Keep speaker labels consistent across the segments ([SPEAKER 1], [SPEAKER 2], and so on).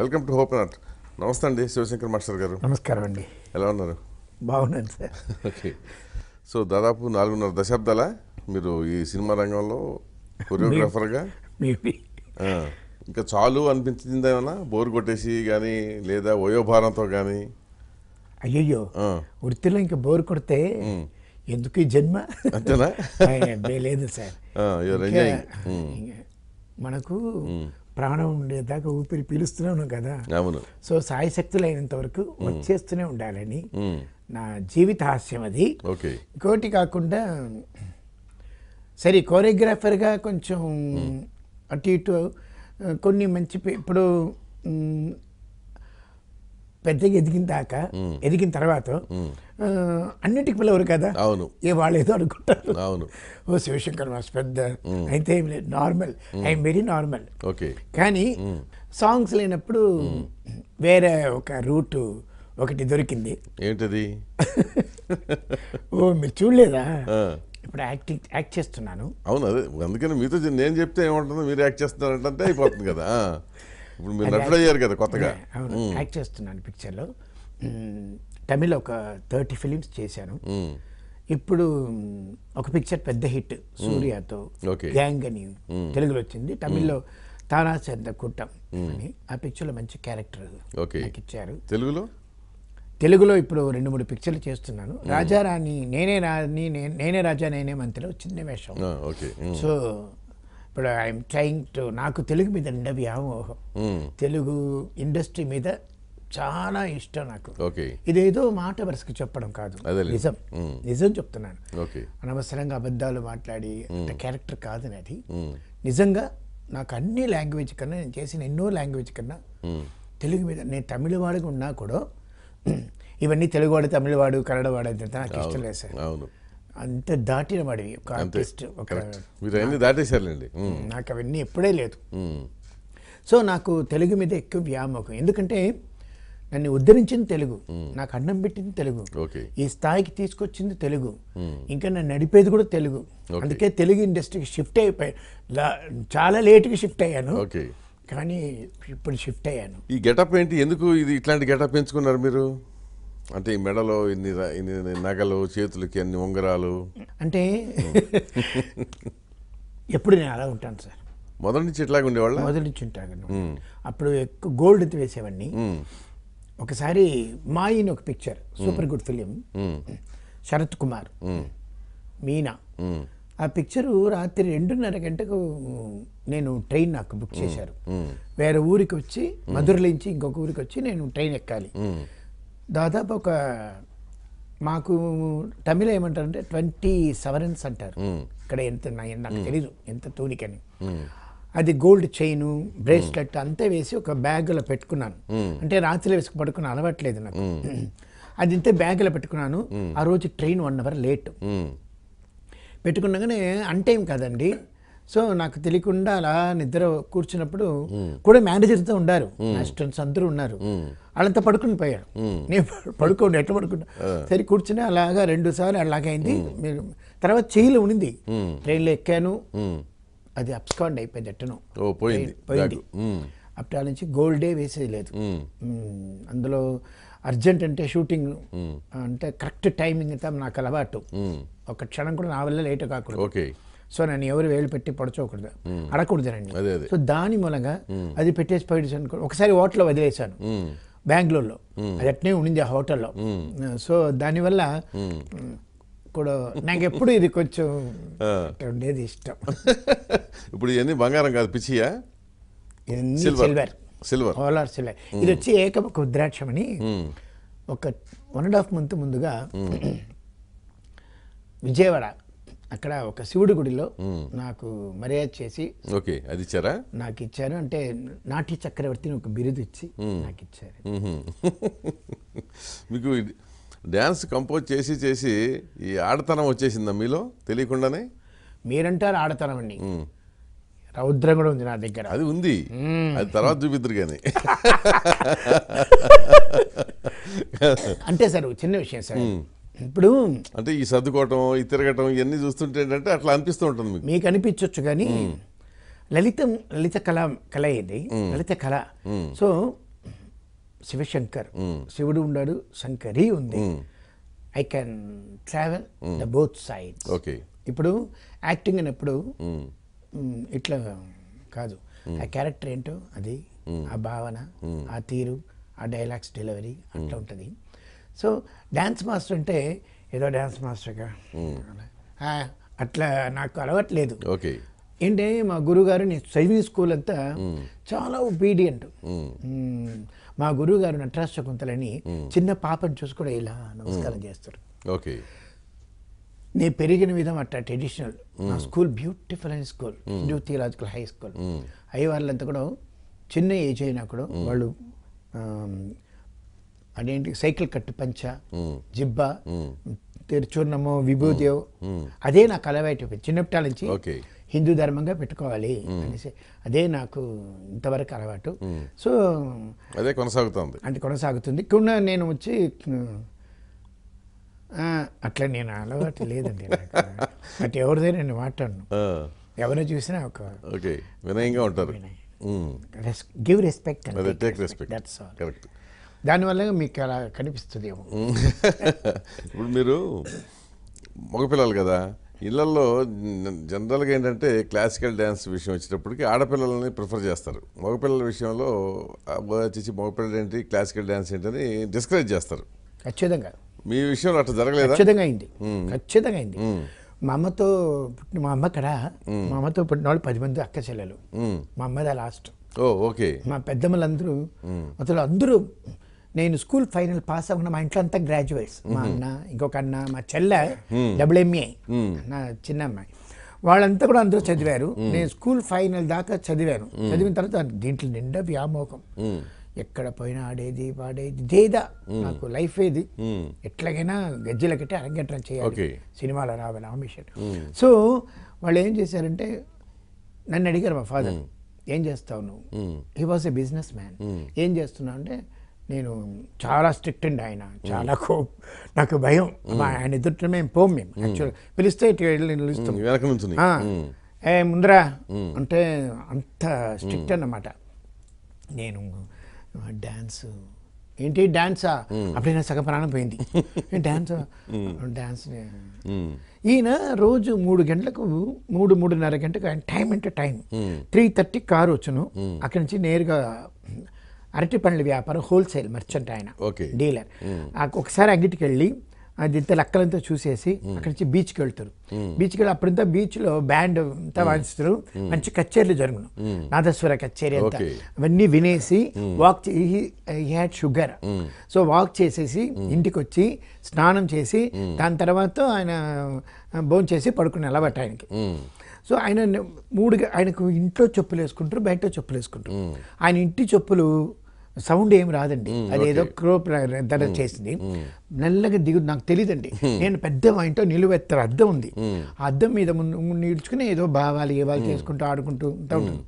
[SPEAKER 1] Welcome to hope not. నమస్తే అండి Shivshankar master గారు.
[SPEAKER 2] నమస్కారం అండి.
[SPEAKER 1] ఎలా ఉన్నారు?
[SPEAKER 2] బాగున్నాను సార్.
[SPEAKER 1] ఓకే. సో దాదాపు నాలుగున్నర దశాబ్దాల మీరు ఈ సినిమా రంగంలో కొరియోగ్రాఫర్గా?
[SPEAKER 2] మేబీ
[SPEAKER 1] ఇంకా చాలు అనిపించింది ఏమన్నా? బోర్ కొట్టేసి కానీ లేదా వయోభారంతో కానీ
[SPEAKER 2] అయ్యయ్యో వృత్తిలో ఇంకా బోర్ కొడితే ఎందుకు ఈ జన్మ?
[SPEAKER 1] అంతేనా?
[SPEAKER 2] లేదు సార్. మనకు ప్రాణం ఉండేదాకా ఊపిరి పీలుస్తూనే కదా.
[SPEAKER 1] అవును.
[SPEAKER 2] సో సాయి శక్తులు అయినంత వరకు వర్క్ చేస్తూనే ఉండాలని. నా జీవిత హాస్యం అది.
[SPEAKER 1] ఓకే.
[SPEAKER 2] ఇంకోటి కాకుండా సరే కోరియోగ్రాఫర్గా కొంచెం అటు ఇటు కొన్ని మంచి ఇప్పుడు పెద్దగా ఎదిగిన దాకా ఎదిగిన తర్వాత అన్నిటికి పిలవరు కదా?
[SPEAKER 1] అవును.
[SPEAKER 2] ఏ వాళ్ళు ఏదో అనుకుంటారు.
[SPEAKER 1] అవును.
[SPEAKER 2] ఓ శివశంకర్ మాస్ పెద్ద. అయితే ఏం లేదు. Normal. I'm very normal.
[SPEAKER 1] Okay.
[SPEAKER 2] కానీ సాంగ్స్ లేనప్పుడు వేరే ఒక రూట్ ఒకటి దొరికింది.
[SPEAKER 1] ఏంటది?
[SPEAKER 2] ఓ మీరు చూడలేదా? ఇప్పుడు యాక్టింగ్ యాక్ట్ చేస్తున్నాను.
[SPEAKER 1] అవును అదే. అందుకని మీతో నేను చెప్తే ఏముంటుందో మీరు యాక్ట్ చేస్తున్నారంటే అయిపోతుంది కదా. ఇప్పుడు మీరు నటుడు అయ్యారు కదా కొత్తగా.
[SPEAKER 2] అవును. యాక్ట్ చేస్తున్నాను పిక్చర్లో. తమిళ్ ఒక థర్టీ ఫిలిమ్స్ చేశాను. ఇప్పుడు ఒక పిక్చర్ పెద్ద హిట్ సూర్యతో. గ్యాంగ్ అని తెలుగులో వచ్చింది. తమిళ్ళో తానా చెంద కుట్టం అని. ఆ పిక్చర్లో మంచి క్యారెక్టర్. నాకు ఇచ్చారు.
[SPEAKER 1] తెలుగులో?
[SPEAKER 2] తెలుగులో ఇప్పుడు రెండు మూడు పిక్చర్లు చేస్తున్నాను. రాజారాణి నేనే రాణి నేనే రాజా నేనే మంత్రిలో చిన్న వేషం. సో ఇప్పుడు ఐఎమ్ ట్రయింగ్ టు నాకు తెలుగు మీద నిండా వ్యామోహం.
[SPEAKER 1] మ్మ్.
[SPEAKER 2] తెలుగు ఇండస్ట్రీ మీద చాలా ఇష్టం నాకు.
[SPEAKER 1] ఓకే
[SPEAKER 2] ఇదేదో మాట వరుసకి చెప్పడం కాదు. నిజం.
[SPEAKER 1] మ్మ్.
[SPEAKER 2] నిజం చెప్తున్నాను.
[SPEAKER 1] ఓకే
[SPEAKER 2] అనవసరంగా అబద్ధాలు మాట్లాడి క్యారెక్టర్ కాదు నాది. నిజంగా నాకు అన్ని లాంగ్వేజ్ కన్నా నేను చేసిన ఎన్నో లాంగ్వేజ్ కన్నా
[SPEAKER 1] మ్మ్.
[SPEAKER 2] తెలుగు మీద నేను తమిళవాడిగా ఉన్నా కూడా ఇవన్నీ తెలుగువాడు తమిళవాడు కన్నడవాడు అంత నాకు ఇష్టం లేదు సార్.
[SPEAKER 1] అవును.
[SPEAKER 2] అంత దాటిన వాడివి ఒక ఆర్టిస్ట్ ఒక
[SPEAKER 1] మీరు అన్ని దాటేశారులేండి. మ్మ్.
[SPEAKER 2] నాకు అవన్నీ ఎప్పుడే లేదు. సో నాకు తెలుగు మీద ఎక్కువ వ్యామోహం. ఎందుకంటే నన్ను ఉద్ధరించింది తెలుగు నాకు అన్నం పెట్టింది తెలుగు ఈ స్థాయికి తీసుకొచ్చింది తెలుగు ఇంకా నన్ను నడిపేది కూడా తెలుగు. అందుకే తెలుగు ఇండస్ట్రీకి షిఫ్ట్ అయిపోయి చాలా లేట్గా షిఫ్ట్ అయ్యాను. కానీ ఇప్పుడు షిఫ్ట్ అయ్యాను.
[SPEAKER 1] ఈ గెటప్ ఏంటి? ఎందుకు ఇది ఇట్లాంటి గెటప్ ఎంచుకున్నారు మీరు? అంటే ఈ మెడలో ఇన్ని ఇన్ని నగలు చేతులకి అన్ని ఉంగరాలు.
[SPEAKER 2] అంటే ఎప్పుడు నేను అలా ఉంటాను సార్.
[SPEAKER 1] మొదటి నుంచి ఇట్లాగే ఉండేవాళ్ళ?
[SPEAKER 2] మొదటి నుంచి ఉంటాను అప్పుడు ఎక్కువ గోల్డ్ ఎత్తి వేసేవాడిని. ఒకసారి మాయిన్ ఒక picture super good film. Sarath Kumar Meena. ఆ పిక్చరు రాత్రి రెండున్నర గంటకు నేను ట్రైన్ నాకు బుక్ చేశారు. వేరే ఊరికి వచ్చి మధుర నుంచి ఇంకొక ఊరికి వచ్చి నేను ట్రైన్ ఎక్కాలి. దాదాపు ఒక మాకు తమిళ ఏమంటారంటే ట్వంటీ సెవెన్స్ అంటారు. ఇక్కడ ఎంత నాకు తెలీదు ఎంత తూనికని అది గోల్డ్ చైన్ బ్రేస్లెట్ అంతా వేసి ఒక బ్యాగ్లో పెట్టుకున్నాను. అంటే రాత్రిలో వేసుకు పడుకున్న అలవాట్లేదు నాకు. అది ఇంతే బ్యాగ్లో పెట్టుకున్నాను. ఆ రోజు ట్రైన్ వన్ అవర్ లేట్. పెట్టుకున్నాగానే అన్టైం కదండి సో నాకు తెలియకుండా అలా నిద్ర కూర్చున్నప్పుడు కూడా మేనేజర్తో ఉన్నారు అసిస్టెంట్స్ అందరూ ఉన్నారు. వాళ్ళంతా పడుకుని పోయారు. నేను పడు- పడుకోండి ఎట్లా పడుకున్నా సరే కూర్చుని అలాగా రెండు సార్లు అలాగైంది మీరు తర్వాత చెయ్యిలో ఉండింది ట్రైన్లో ఎక్కాను. అది అప్స్కాండ్ అయిపోయింది ఎట్టను
[SPEAKER 1] పోయింది.
[SPEAKER 2] పోయింది. అప్పటి నుంచి గోల్డే వేసేది లేదు. అందులో అర్జెంట్ అంటే షూటింగ్ అంటే కరెక్ట్ టైమింగ్ అయితే నాకు అలవాటు. ఒక క్షణం కూడా నా వల్ల లేట్ కాకూడదు.
[SPEAKER 1] ఓకే.
[SPEAKER 2] సో నన్ను ఎవరు వేలు పెట్టి పొడచోకూడదు.
[SPEAKER 1] అదే.
[SPEAKER 2] సో దాని మూలంగా అది పెట్టేసి పోయి అనుకో ఒకసారి హోటల్లో వదిలేశాను. బెంగళూరులో. అది అట్నే ఉండింది ఆ హోటల్లో. సో దానివల్ల కూడా నాకు ఎప్పుడు ఇది కొంచెం ఉండేది ఇష్టం.
[SPEAKER 1] ఇప్పుడు ఇవన్నీ బంగారం కాదు పిచ్చియా? సిల్వర్
[SPEAKER 2] సిల్వర్ ఓలార్ సిల్వర్ ఇది వచ్చి ఏకముఖ రుద్రాక్షం అని ఒక వన్ అండ్ హాఫ్ మంత్ ముందుగా విజయవాడ అక్కడ ఒక శివుడి గుడిలో నాకు మర్యాద చేసి
[SPEAKER 1] ఓకే అది ఇచ్చారా?
[SPEAKER 2] నాకు ఇచ్చారు. అంటే నాట్య చక్రవర్తిని ఒక బిరుదు ఇచ్చి నాకు ఇచ్చారు.
[SPEAKER 1] మీకు డ్యాన్స్ కంపోజ్ చేసి చేసి ఈ ఆడతనం వచ్చేసిందా మీలో? తెలియకుండానే?
[SPEAKER 2] మీరంటారు ఆడతానండి రౌద్రం కూడా ఉంది నా దగ్గర.
[SPEAKER 1] అది ఉంది. అది తర్వాత చూపిద్దరు కానీ.
[SPEAKER 2] అంటే సార్ చిన్న విషయం సార్. ఇప్పుడు
[SPEAKER 1] అంటే ఈ సర్దుకోవటం ఈ తిరగటం ఇవన్నీ చూస్తుంటే ఏంటంటే అట్లా అనిపిస్తూ ఉంటుంది మీకు.
[SPEAKER 2] మీకు అనిపించవచ్చు కానీ లలితం లలిత కళ కళ ఇది లలిత కళ. సో శివశంకర్. శివుడు ఉన్నాడు శంకరి ఉంది. I can travel the both sides
[SPEAKER 1] okay.
[SPEAKER 2] ఇప్పుడు యాక్టింగ్ అన్నప్పుడు ఇట్లా కాదు. ఆ క్యారెక్టర్ ఏంటో అది ఆ భావన ఆ తీరు ఆ డైలాగ్స్ డెలివరీ అట్లా ఉంటుంది. సో డ్యాన్స్ మాస్టర్ అంటే ఏదో డ్యాన్స్ మాస్టర్గా. ఆ, అట్లా నాకు అలవాట్లేదు.
[SPEAKER 1] ఓకే.
[SPEAKER 2] ఏంటంటే మా గురుగారు నేను చదివిన స్కూల్ అంతా చాలా ఒబీడియంట్ మా గురువుగారు నటరాజ శకుంతలని చిన్న పాపని చూసి కూడా ఇలా నమస్కారం చేస్తారు.
[SPEAKER 1] ఓకే.
[SPEAKER 2] నేను పెరిగిన విధం అట్లా ట్రెడిషనల్ నా స్కూల్ బ్యూటిఫుల్ అయిన school new theological high school అయ్యే వాళ్ళంతా కూడా చిన్న ఏజ్ అయినా కూడా వాళ్ళు అదేంటి? సైకిల్ కట్టు పంచ జిబ్బా తెరుచున్నమో విభూదేవ్. అదే నాకు అలవాటు. చిన్నప్పటి నుంచి హిందూ ధర్మంగా పెట్టుకోవాలి అనేసి. అదే నాకు ఇంతవరకు అలవాటు. సో
[SPEAKER 1] అదే కొనసాగుతుంది.
[SPEAKER 2] అంటే కొనసాగుతుంది. కూడా నేను వచ్చి అట్లా నేను అలవాటు లేదండి బట్ ఎవరిదే నేను మాట్లాడను. ఎవరో చూసినా ఒక
[SPEAKER 1] ఓకే. వినయంగా ఉంటారు.
[SPEAKER 2] Give respect
[SPEAKER 1] respect
[SPEAKER 2] that's all
[SPEAKER 1] correct
[SPEAKER 2] దానివల్ల మీకు అలా కనిపిస్తుందేమో.
[SPEAKER 1] ఇప్పుడు మీరు మగపిల్లలు కదా ఇళ్ళలో జనరల్గా ఏంటంటే క్లాసికల్ డ్యాన్స్ విషయం వచ్చేటప్పటికి ఆడపిల్లలని ప్రిఫర్ చేస్తారు. మగపిల్లల విషయంలో వచ్చేసి మగపిల్లలు ఏంటి క్లాసికల్ డ్యాన్స్ ఏంటని డిస్కరేజ్ చేస్తారు.
[SPEAKER 2] ఖచ్చితంగా.
[SPEAKER 1] మీ విషయంలో అట్లా జరగలేదా?
[SPEAKER 2] ఖచ్చితంగా అయింది. ఖచ్చితంగా అయింది. మా అమ్మతో పుట్టిన మా అమ్మ కడ మా అమ్మతో పుట్టిన వాళ్ళు పది మంది అక్క చెల్లెలు. మా అమ్మదా లాస్ట్.
[SPEAKER 1] ఓ ఓకే.
[SPEAKER 2] మా పెద్దమ్మలందరూ అసలు అందరూ నేను స్కూల్ ఫైనల్ పాస్ అవ్వకుండా మా ఇంట్లో అంతా గ్రాడ్యుయేట్స్. మా అన్న ఇంకొక అన్న మా చెల్లె డబుల్ ఎంఏ నా చిన్న అమ్మాయి. వాళ్ళంతా కూడా అందరూ చదివారు. నేను స్కూల్ ఫైనల్ దాకా చదివాను. చదివిన తర్వాత దీంట్లో నిండా వ్యామోహం. ఎక్కడ పోయినా ఆడేది పాడేది ఇదేదా? నాకు లైఫ్ ఏది? ఎట్లాగైనా గజ్జల కట్టి అరంగేట్రం చేయాలి. సినిమాలో రావాలి ఆంబిషన్ సో వాళ్ళు ఏం చేశారంటే నన్ను అడిగారు మా ఫాదర్ ఏం చేస్తావు నువ్వు? He was a businessman ఏం చేస్తున్నావు? అంటే నేను చాలా స్ట్రిక్ట్ అండి ఆయన. చాలా కో నాకు భయం. మా ఆయన ఎదుట మేము పోం మేము యాక్చువల్ పిలిస్తే వెళ్ళి నిలుస్తాం ఆ, ఏ ముందరా? అంటే అంత స్ట్రిక్ట్ అన్నమాట. నేను డ్యాన్స్ ఏంటి డ్యాన్సా అప్పుడే నా సగం ప్రాణం పోయింది. డ్యాన్స్ డ్యాన్స్ ఈయన రోజు మూడు గంటలకు మూడు మూడున్నర గంటకు ఆయన టైం అంటే టైం. త్రీ థర్టీ కారు వచ్చును. అక్కడి నుంచి నేరుగా అరటి పండ్ల వ్యాపారం హోల్సేల్ మర్చెంట్ ఆయన. డీలర్ ఒకసారి అంగిటికి వెళ్ళి అది ఇంత లెక్కలంతా చూసేసి అక్కడి నుంచి బీచ్కి వెళ్తారు. బీచ్కి వెళ్ళి అప్పుడంతా బీచ్లో బ్యాండ్ అంతా వాయిస్తారు మంచి కచేరీలు జరుగును. నాదస్వర కచేరీ అంతా. అవన్నీ వినేసి walk had sugar so walk చేసేసి ఇంటికి వచ్చి స్నానం చేసి దాని తర్వాత ఆయన భోజనం చేసి పడుకుని నిలబట్ట ఆయనకి. సో ఆయన మూడు ఆయనకు ఇంట్లో చెప్పులు వేసుకుంటారు బయట చెప్పులు వేసుకుంటారు. ఆయన ఇంటి చెప్పులు సౌండ్ ఏం రాదండి. అది ఏదో క్రోప్ ధర చేసింది. నల్లగా దిగు నాకు తెలియదండి నేను పెద్ద మా ఇంట్లో నిలువెత్తర. అద్దం ఉంది. ఆ అద్దం మీద నిలుచుకుని ఏదో భావాలు ఏవాలు చేసుకుంటూ ఆడుకుంటూ ఉంటా ఉంటాను.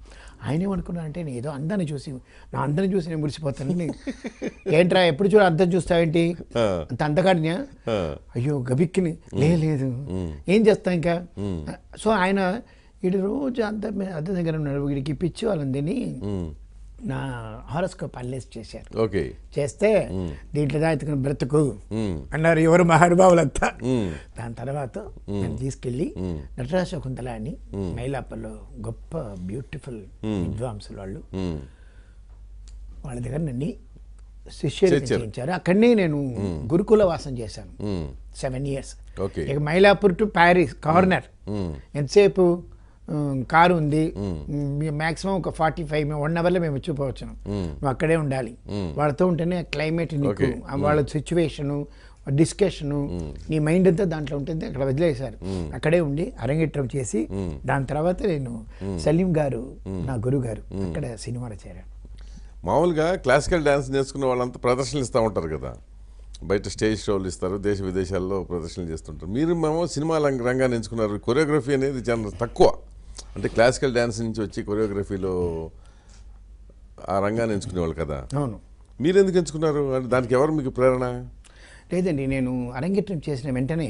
[SPEAKER 2] ఆయన ఏమనుకున్నానంటే నేను ఏదో అందాన్ని చూసి నా అందాన్ని చూసి నేను మురిసిపోతాను. ఏంట్రా ఎప్పుడు చూడ అద్దం చూస్తావేంటి? అంత అందగాడినా అయ్యో గబిక్కిని. లేదు. ఏం చేస్తాం ఇంకా? సో ఆయన వీడు రోజు అద్దం మీద అద్దం దగ్గర ఉన్నాడు. వీడికి పిచ్చి వాళ్ళందని నా హారోస్కోప్ అల్లేసి చేశారు.
[SPEAKER 1] ఓకే.
[SPEAKER 2] చేస్తే దీంట్లో దాచుకుని బ్రతుకు. అన్నారు ఎవరు మహానుభావులంతా. దాని తర్వాత నేను తీసుకెళ్ళి నటరాజ శకుంతల అని మైలాపల్లో గొప్ప బ్యూటిఫుల్ విద్వాంసులు వాళ్ళు వాళ్ళ దగ్గర నన్ను శిష్యులు. చేయించారు. అక్కడనే నేను గురుకుల వాసం చేశాను. Seven years. ఇక మైలాపూర్ టు ప్యారిస్ కార్నర్. ఎంతసేపు? కారు ఉంది. మ్యాక్సిమం ఒక ఫార్టీ ఫైవ్ వన్ అవర్లో మేము వచ్చిపోవచ్చు నువ్వు అక్కడే ఉండాలి. వాళ్ళతో ఉంటేనే క్లైమేట్ నీకు వాళ్ళ సిచ్యువేషను డిస్కషను నీ మైండ్ అంతా దాంట్లో ఉంటుంది. అక్కడ వదిలేశారు. అక్కడే ఉండి అరంగేట్రం చేసి దాని తర్వాత నేను సలీం గారు నా గురువు గారు అక్కడ సినిమాలో చేరాను
[SPEAKER 1] మామూలుగా క్లాసికల్ డ్యాన్స్ నేర్చుకున్న వాళ్ళంతా ప్రదర్శనలు ఇస్తూ ఉంటారు కదా. బయట స్టేజ్ షోలు ఇస్తారు దేశ విదేశాల్లో ప్రదర్శనలు చేస్తుంటారు. మీరు మేము సినిమా రంగ- రంగాన్ని ఎంచుకున్నారు. కొరియోగ్రఫీ అనేది చాలా తక్కువ. అంటే క్లాసికల్ డ్యాన్స్ నుంచి వచ్చి కొరియోగ్రఫీలో ఆ రంగాన్ని ఎంచుకునేవాళ్ళు కదా.
[SPEAKER 2] అవును.
[SPEAKER 1] మీరు ఎందుకు ఎంచుకున్నారు? అంటే దానికి ఎవరు మీకు ప్రేరణ?
[SPEAKER 2] లేదండి నేను అరంగేట్రం చేసిన వెంటనే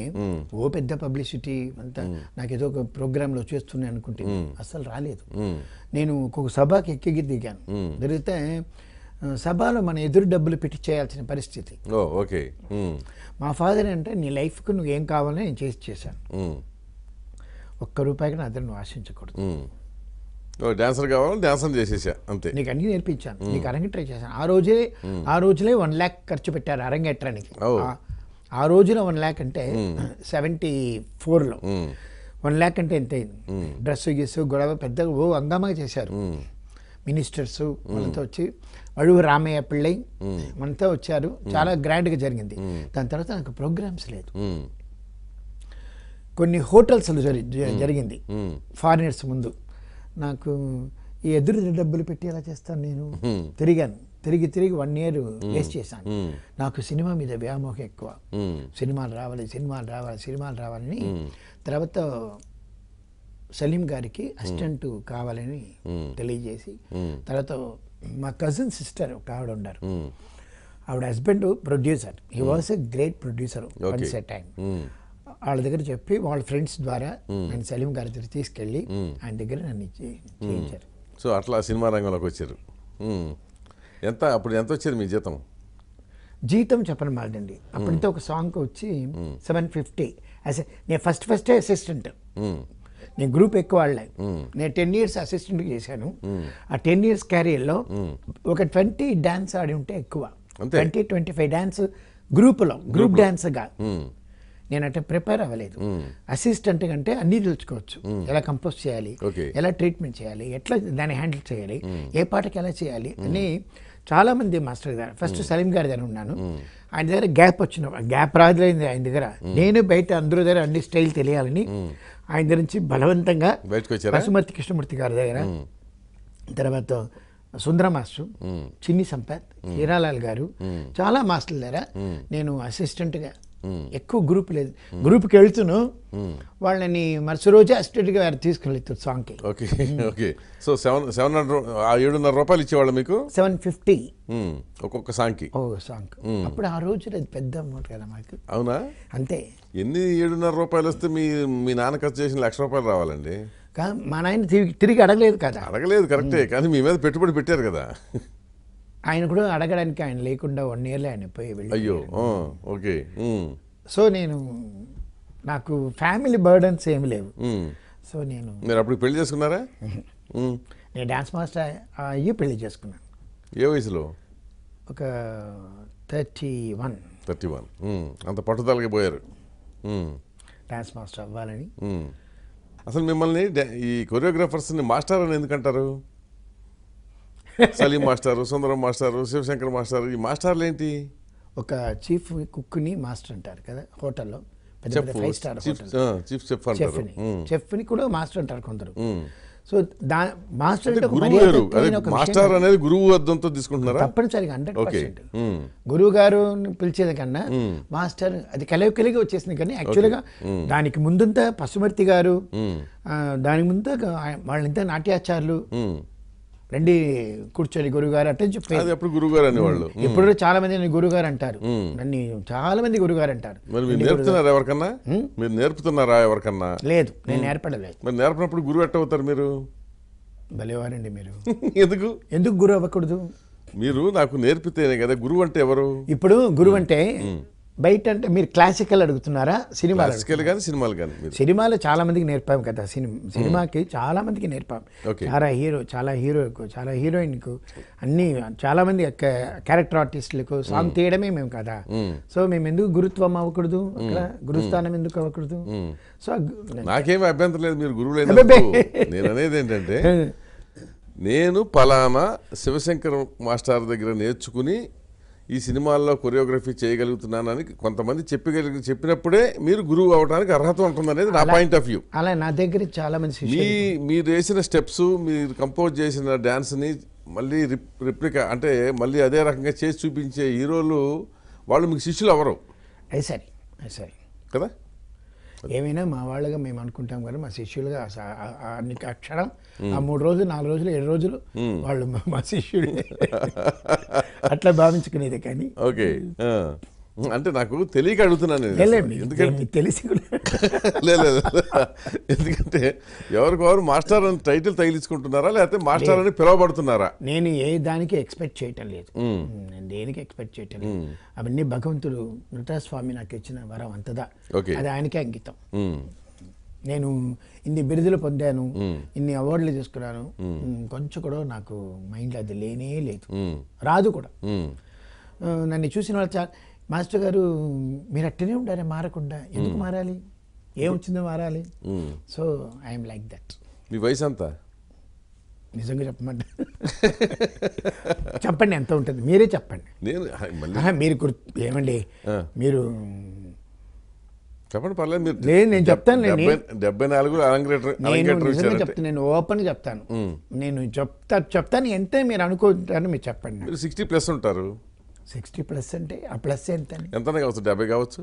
[SPEAKER 2] ఓ పెద్ద పబ్లిసిటీ అంతా నాకు ఏదో ఒక ప్రోగ్రాంలో చేస్తున్నాయి అనుకుంటే అసలు రాలేదు. నేను ఒక్కొక్క సభకి ఎక్కి దిగాను. జరిగితే సభలో మన ఎదురు డబ్బులు పెట్టి చేయాల్సిన పరిస్థితి.
[SPEAKER 1] ఓకే.
[SPEAKER 2] మా ఫాదర్ అంటే నీ లైఫ్కు నువ్వు ఏం కావాలో నేను చేసి చేశాను. ఒక్క రూపాయికి నా దగ్గర నువ్వు ఆశించకూడదు.
[SPEAKER 1] డాన్సర్ కావాలి డాన్సర్ చేసేసా అంతే.
[SPEAKER 2] నీకు అన్ని నేర్పించాను. నీకు అరంగేట్రం చేశాను. ఆ రోజే ఆ రోజులే వన్ ల్యాక్ ఖర్చు పెట్టారు అరంగేట్రానికి. ఆ- రోజున వన్ ల్యాక్ అంటే సెవెంటీ ఫోర్లో. వన్ ల్యాక్ అంటే ఎంత అయింది? డ్రెస్ గిస్సు గొడవ పెద్దగా ఓ హంగామాగా చేశారు. మినిస్టర్స్ మనతో వచ్చి అడుగు రామయ్య పిళ్ళై మనతో వచ్చారు. చాలా గ్రాండ్గా జరిగింది. దాని తర్వాత నాకు ప్రోగ్రామ్స్ లేదు. కొన్ని హోటల్స్లో జ- జరిగింది. ఫారినర్స్ ముందు. నాకు ఈ ఎదురు డబ్బులు పెట్టి ఎలా చేస్తాను నేను? తిరిగాను. తిరిగి తిరిగి వన్ ఇయర్ వేస్ట్ చేశాను. నాకు సినిమా మీద వ్యామోహం ఎక్కువ. సినిమాలు రావాలి సినిమాలు రావాలి సినిమాలు రావాలని తర్వాత సలీం గారికి అసిస్టెంట్ కావాలని తెలియజేసి తర్వాత మా కజిన్ సిస్టర్ ఒక ఆవిడ ఉన్నారు. ఆవిడ husband producer he was a great producer. Once a time వాళ్ళ దగ్గర చెప్పి వాళ్ళ ఫ్రెండ్స్ ద్వారా నేను సలీం గారి దగ్గర తీసుకెళ్ళి ఆయన దగ్గర నన్ను ఇచ్చి చేయించారు.
[SPEAKER 1] సో అట్లా సినిమా రంగంలోకి వచ్చారు. ఎంత అప్పుడు ఎంత వచ్చేది మీ జీతం?
[SPEAKER 2] జీతం చెప్పను మాదండి అప్పుడంతా ఒక సాంగ్ వచ్చి సెవెన్ ఫిఫ్టీ నేను ఫస్ట్ ఫస్టే అసిస్టెంట్ నేను గ్రూప్ ఎక్కువ వాళ్ళే. నేను టెన్ ఇయర్స్ అసిస్టెంట్ చేశాను. ఆ టెన్ ఇయర్స్ క్యారియర్లో ఒక ట్వంటీ డ్యాన్స్ ఆడి ఉంటే ఎక్కువ. ట్వంటీ ట్వంటీ ఫైవ్ డ్యాన్స్ గ్రూప్లో గ్రూప్ డ్యాన్స్గా
[SPEAKER 1] ఉమ్,
[SPEAKER 2] నేను అంటే ప్రిపేర్ అవ్వలేదు. అసిస్టెంట్ అంటే అన్నీ తెలుసుకోవచ్చు. ఎలా కంపోజ్ చేయాలి. ఎలా ట్రీట్మెంట్ చేయాలి ఎట్లా దాన్ని హ్యాండిల్ చేయాలి ఏ పాటకి ఎలా చేయాలి అని చాలా మంది మాస్టర్ దగ్గర ఫస్ట్ సలీం గారి దగ్గర ఉన్నాను. ఆయన దగ్గర గ్యాప్ వచ్చిన గ్యాప్ రాదులైంది ఆయన దగ్గర. నేను బయట అందరూ దగ్గర అన్ని స్టైల్ తెలియాలని ఆయన దగ్గర నుంచి బలవంతంగా పశుమతి కృష్ణమూర్తి గారి దగ్గర తర్వాత సుందర మాస్టర్ చిన్ని సంపత్ హీరాలాల్ గారు చాలా మాస్టర్ల దగ్గర నేను అసిస్టెంట్గా ఎక్కువ గ్రూప్ లేదు. గ్రూప్కి వెళ్తును. వాళ్ళని మరుసటి రోజే అసిస్టెంట్గా వారు తీసుకెళ్తారు సాంగ్కి
[SPEAKER 1] okay okay so seven seven hundred ఏడున్నర రూపాయలు ఇచ్చేవాళ్ళు మీకు?
[SPEAKER 2] సెవెన్ ఫిఫ్టీ
[SPEAKER 1] ఉమ్, ఒక్కొక్క సాంగ్కి
[SPEAKER 2] ఓ సాంగ్ అప్పుడు ఆ రోజు అది పెద్ద అమౌంట్ కదా మాకు.
[SPEAKER 1] అవునా?
[SPEAKER 2] అంతే.
[SPEAKER 1] ఎన్ని ఏడున్నర రూపాయలు వస్తే మీ మీ నాన్న ఖర్చు చేసిన లక్ష రూపాయలు రావాలండి?
[SPEAKER 2] మా నాయన తిరిగి తిరిగి అడగలేదు కదా.
[SPEAKER 1] అడగలేదు కరెక్టే. కానీ మీ మీద పెట్టుబడి పెట్టారు కదా.
[SPEAKER 2] ఆయన కూడా అడగడానికి ఆయన లేకుండా వన్ ఇయర్లో ఆయన పోయి వెళ్ళి
[SPEAKER 1] అయ్యో ఓకే
[SPEAKER 2] సో నేను నాకు ఫ్యామిలీ బర్డన్స్ ఏమి లేవు. సో నేను
[SPEAKER 1] మీరు అప్పుడు పెళ్ళి చేసుకున్నారా?
[SPEAKER 2] నేను డ్యాన్స్ మాస్టర్ అయ్యి పెళ్ళి చేసుకున్నాను.
[SPEAKER 1] ఏ వయసులో?
[SPEAKER 2] ఒక థర్టీ వన్
[SPEAKER 1] థర్టీ వన్ అంత పట్టుదలకి పోయారు. ఉమ్,
[SPEAKER 2] డ్యాన్స్ మాస్టర్ అవ్వాలని.
[SPEAKER 1] అసలు మిమ్మల్ని ఈ కొరియోగ్రాఫర్స్ని మాస్టర్ అని ఎందుకంటారు? సలీం మాస్టారు సుందరం మాస్టారు శివశంకర్ మాస్టారు ఈ మాస్టర్లు ఏంటి
[SPEAKER 2] ఒక చీఫ్ కుక్ని మాస్టర్ అంటారు కదా హోటల్లో. పెద్ద ఫైవ్ స్టార్
[SPEAKER 1] చీఫ్ చీఫ్
[SPEAKER 2] చెఫ్ని. చెఫ్ని కూడా మాస్టర్ అంటారు కొందరు. So the master
[SPEAKER 1] master. అనేది గురువు అర్థంతో తీసుకుంటున్నారా?
[SPEAKER 2] తప్పనిసరిగా హండ్రెడ్ పర్సెంట్. గురువు గారు పిలిచేది కన్నా మాస్టర్ అది కలిగి కలిగి వచ్చేసింది కానీ యాక్చువల్గా దానికి ముందంతా పశుమర్తి గారు దానికి ముందు వాళ్ళంతా నాట్యాచారులు. రండి కూర్చొని గురువు గారు అంటే చెప్పేది
[SPEAKER 1] అప్పుడు గురువు గారు అనేవాళ్ళు
[SPEAKER 2] ఇప్పుడు చాలా మంది నన్ను గురువు గారు అంటారు నన్ను చాలా మంది గురువు గారు అంటారు.
[SPEAKER 1] మరి మీరు నేర్పుతున్నారా ఎవరికన్నా? మీరు నేర్పుతున్నారా ఎవరికన్నా?
[SPEAKER 2] లేదు నేను నేర్పడలేదు.
[SPEAKER 1] మరి నేర్పినప్పుడు గురువు ఎట్ట అవుతారు మీరు?
[SPEAKER 2] భలేవారండి మీరు.
[SPEAKER 1] ఎందుకు?
[SPEAKER 2] ఎందుకు గురువు అవ్వకూడదు?
[SPEAKER 1] మీరు నాకు నేర్పితేనే కదా గురువు అంటే ఎవరు?
[SPEAKER 2] ఇప్పుడు గురువు అంటే బయట అంటే మీరు క్లాసికల్ అడుగుతున్నారా? సినిమా
[SPEAKER 1] క్లాసికల్ కానీ సినిమాలు కానీ
[SPEAKER 2] సినిమాలో చాలా మందికి నేర్పాం కదా సినిమా సినిమాకి చాలా మందికి నేర్పాం. చాలా హీరో చాలా హీరోకు చాలా హీరోయిన్కు అన్ని చాలా మంది క్యారెక్టర్ ఆర్టిస్టులకు సాంగ్ తీయడమే మేము కదా. సో మేము ఎందుకు గురుత్వం అవ్వకూడదు? అక్కడ గురుస్థానం ఎందుకు అవ్వకూడదు? సో
[SPEAKER 1] నాకేమీ అభ్యంతరం లేదు మీరు గురువులు
[SPEAKER 2] అబ్బబ్బే.
[SPEAKER 1] నేను అనేది ఏంటంటే నేను పలానా శివశంకర్ మాస్టర్ దగ్గర నేర్చుకుని ఈ సినిమాల్లో కొరియోగ్రఫీ చేయగలుగుతున్నానని కొంతమంది చెప్పగలిగి చెప్పినప్పుడే మీరు గురువు అవడానికి అర్హత ఉంటుందనేది నా పాయింట్ ఆఫ్ వ్యూ
[SPEAKER 2] అలా నా దగ్గర చాలా మంది
[SPEAKER 1] మీ మీరు వేసిన స్టెప్స్ మీరు కంపోజ్ చేసిన డ్యాన్స్ని మళ్ళీ రిప్ రిప్లికా అంటే మళ్ళీ అదే రకంగా చేసి చూపించే హీరోలు వాళ్ళు మీకు శిష్యులు అవరు
[SPEAKER 2] అది సరే అది సరే.
[SPEAKER 1] కదా?
[SPEAKER 2] ఏమైనా మా వాళ్ళగా మేము అనుకుంటాం కానీ మా శిష్యులుగా అన్ని అక్షరం ఆ మూడు రోజులు నాలుగు రోజులు ఏడు రోజులు వాళ్ళు మా- శిష్యుడే. అట్లా భావించుకునేది కానీ.
[SPEAKER 1] ఓకే. అంటే నాకు తెలియక అడుగుతున్నాను ఎందుకంటే
[SPEAKER 2] తెలిసి
[SPEAKER 1] లేదు. ఎందుకంటే ఎవరికొవరు మాస్టర్ అని టైటిల్ తగిలించుకుంటున్నారా లేకపోతే మాస్టర్ అని పిలువబడుతున్నారా?
[SPEAKER 2] నేను ఏ దానికి ఎక్స్పెక్ట్ చేయటం లేదు. నేను దేనికి ఎక్స్పెక్ట్ చేయటం లేదు. అవన్నీ భగవంతుడు నృతస్వామి నాకు ఇచ్చిన వరం అంతదా. అది ఆయనకే అంకితం. నేను ఇన్ని బిరుదులు పొందాను ఇన్ని అవార్డులు తీసుకున్నాను. కొంచెం కూడా నాకు మైండ్లో అది లేనే లేదు. రాదు కూడా. నన్ను చూసిన వాళ్ళు చాలా మాస్టర్ గారు మీరు అట్టనే ఉండారే మారకుండా. ఎందుకు మారాలి? ఏమొచ్చిందో మారాలి. సో ఐఎమ్ లైక్ దట్
[SPEAKER 1] మీ వయసు ఎంత?
[SPEAKER 2] నిజంగా చెప్పమంటే? చెప్పండి ఎంత ఉంటుంది? మీరే చెప్పండి.
[SPEAKER 1] నేను
[SPEAKER 2] మీరు ఏమండి. మీరు
[SPEAKER 1] చెప్పండి పర్లేదు మీరు
[SPEAKER 2] లేదు, నేను చెప్తాను.
[SPEAKER 1] డెబ్బై నాలుగు
[SPEAKER 2] నేను నిజంగా చెప్తాను నేను ఓపెన్ చెప్తాను. నేను చెప్తా చెప్తాను ఎంతే మీరు అనుకుంటారని మీరు చెప్పండి.
[SPEAKER 1] మీరు సిక్స్టీ ప్లస్ ఉంటారు.
[SPEAKER 2] సిక్స్టీ ప్లస్ అంటే ఆ ప్లస్ ఎంత
[SPEAKER 1] ఎంతనే కావచ్చు? డెబ్బై కావచ్చు?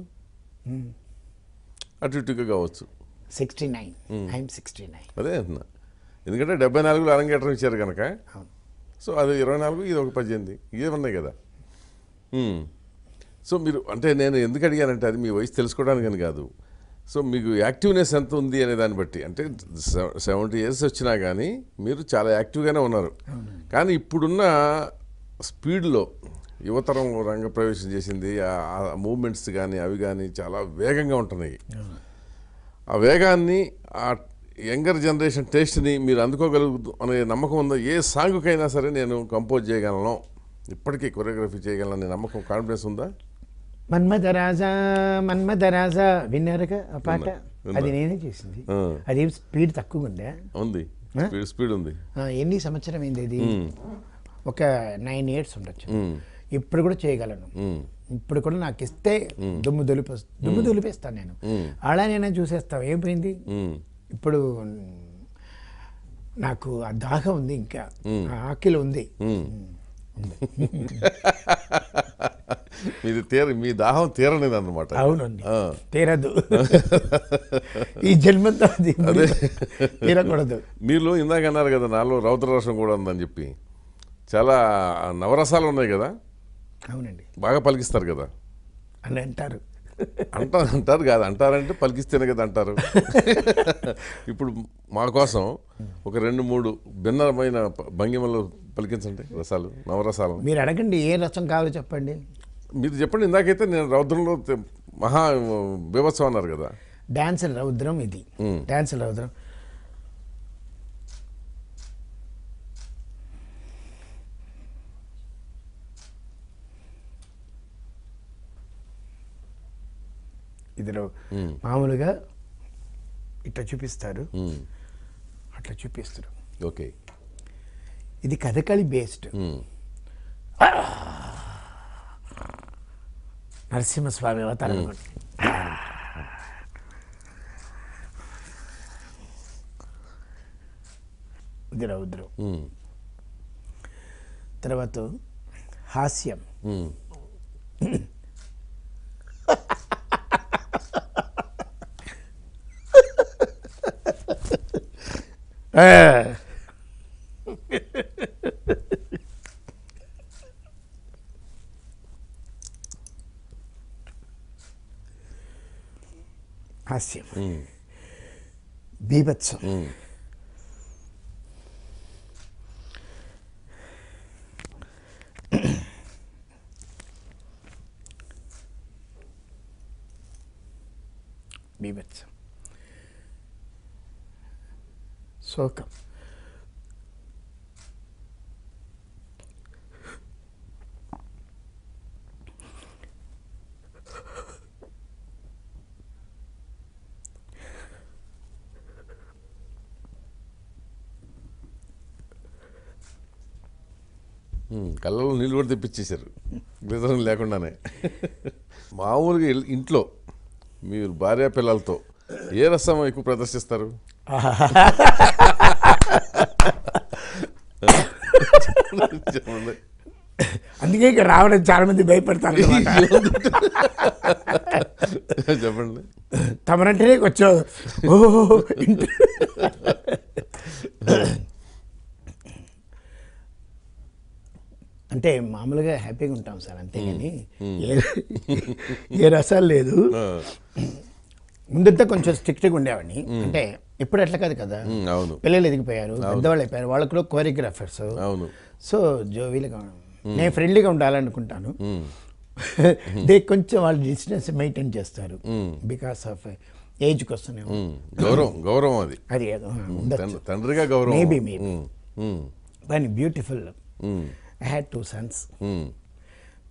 [SPEAKER 1] అటు ఇటుగా కావచ్చు.
[SPEAKER 2] Sixty nine. I'm sixty nine.
[SPEAKER 1] అదే అంటున్నా. ఎందుకంటే డెబ్బై నాలుగులో అరంగేట్రం ఇచ్చారు కనుక. సో అది ఇరవై నాలుగు ఇది ఒక పద్దెనిమిది. ఇవే ఉన్నాయి కదా. సో మీరు అంటే నేను ఎందుకు అడిగానంటే అది మీ వయసు తెలుసుకోవడానికని కాదు. సో మీకు యాక్టివ్నెస్ ఎంత ఉంది అనే దాన్ని బట్టి. అంటే సెవెంటీ ఇయర్స్ వచ్చినా కానీ మీరు చాలా యాక్టివ్గానే ఉన్నారు. కానీ ఇప్పుడున్న స్పీడ్లో యువతరం రంగ ప్రవేశం చేసింది. ఆ మూమెంట్స్ కానీ అవి కానీ చాలా వేగంగా ఉంటున్నాయి. ఆ వేగాన్ని ఆ యంగర్ జనరేషన్ టేస్ట్ని మీరు అందుకోగలుగుతూ అనే నమ్మకం ఉందో? ఏ సాంగ్కైనా సరే నేను కంపోజ్ చేయగలను. ఇప్పటికీ కొరియోగ్రఫీ చేయగలను అనే నమ్మకం కాన్ఫిడెన్స్ ఉందా?
[SPEAKER 2] మన్మధరాజా మన్మధరాజా విన్నారుగా ఆ పాట. అది నేనే చేసింది. అది స్పీడ్ తక్కువ ఉందా.
[SPEAKER 1] ఉంది? స్పీడ్ ఉంది.
[SPEAKER 2] ఎన్ని సంవత్సరం అయింది ఇది? ఒక నైన్ ఇయర్స్ ఉండొచ్చు. ఇప్పుడు కూడా చేయగలను. ఇప్పుడు కూడా నాకు ఇస్తే దుమ్ము దులిపే దుమ్ము దులిపేస్తాను నేను. అలా నేను చూసేస్తాను ఏం పోయింది
[SPEAKER 1] మ్.
[SPEAKER 2] ఇప్పుడు నాకు ఆ దాహం ఉంది ఇంకా. ఆకలి ఉంది.
[SPEAKER 1] మ్. మీది తీర మీ దాహం తీరనిది అనమాట
[SPEAKER 2] అవునండి తీరదు. ఈ జన్మంతో అదే. తీరకూడదు.
[SPEAKER 1] మీలో ఇందాక అన్నారు కదా నాలో రౌద్రరసం కూడా ఉందని చెప్పి. చాలా నవరసాలు ఉన్నాయి కదా?
[SPEAKER 2] అవునండి.
[SPEAKER 1] బాగా పలికిస్తారు కదా.
[SPEAKER 2] అని అంటారు.
[SPEAKER 1] అంటారు అంటారు కాదు అంటారంటే పలికిస్తేనే కదా అంటారు. ఇప్పుడు మా కోసం ఒక రెండు మూడు భిన్నమైన భంగిమలు పలికించండి రసాలు నవరసాలు.
[SPEAKER 2] మీరు అడగండి ఏ రసం కావాలో చెప్పండి.
[SPEAKER 1] మీరు చెప్పండి ఇందాకైతే నేను రౌద్రంలో మహా బీభత్సం అన్నారు కదా.
[SPEAKER 2] డాన్స్ రౌద్రం ఇది. డాన్స్ రౌద్రం. ఇదిలో మామూలుగా ఇట్లా చూపిస్తారు. అట్లా చూపిస్తారు.
[SPEAKER 1] ఓకే.
[SPEAKER 2] ఇది కథకళి బేస్డ్. నరసింహస్వామి అవతారం అనుకోండి. ఇది రౌద్రం
[SPEAKER 1] మ్మ్.
[SPEAKER 2] తర్వాత హాస్యం
[SPEAKER 1] మ్మ్.
[SPEAKER 2] హాస్యం బీభత్సం బీభత్సం
[SPEAKER 1] నీళ్ళు కూడా తెప్పించేశారు గ్లిజరిన్ లేకుండానే మామూలుగా ఇంట్లో మీరు భార్య పిల్లలతో ఏ రసం ఎక్కువ ప్రదర్శిస్తారు.
[SPEAKER 2] అందుకే ఇక్కడ రావడం చాలా మంది భయపడతారు.
[SPEAKER 1] చెప్పండి
[SPEAKER 2] తమరంటేనే వచ్చావు ఓ ఇంటి- అంటే మామూలుగా హ్యాపీగా ఉంటాం సార్ అంతేగాని ఏ రసాలు లేదు. ముందంతా కొంచెం స్ట్రిక్ట్గా ఉండేవాడిని. అంటే ఇప్పుడు అట్లా కాదు కదా.
[SPEAKER 1] అవును.
[SPEAKER 2] పిల్లలు ఎదిగిపోయారు పెద్దవాళ్ళు అయిపోయారు వాళ్ళు కూడా కోరియోగ్రాఫర్స్.
[SPEAKER 1] అవును.
[SPEAKER 2] సో జోవీలుగా నేను ఫ్రెండ్లీగా ఉండాలనుకుంటాను. దే కొంచెం వాళ్ళు డిస్టెన్స్ మెయింటైన్ చేస్తారు. బికాస్ ఆఫ్ వస్తున్నాయి
[SPEAKER 1] ఉమ్, గౌరవం గౌరవం అది.
[SPEAKER 2] అది
[SPEAKER 1] తండ్రిగా గౌరవం. ఉమ్, ఉమ్,
[SPEAKER 2] కానీ beautiful. I had two sons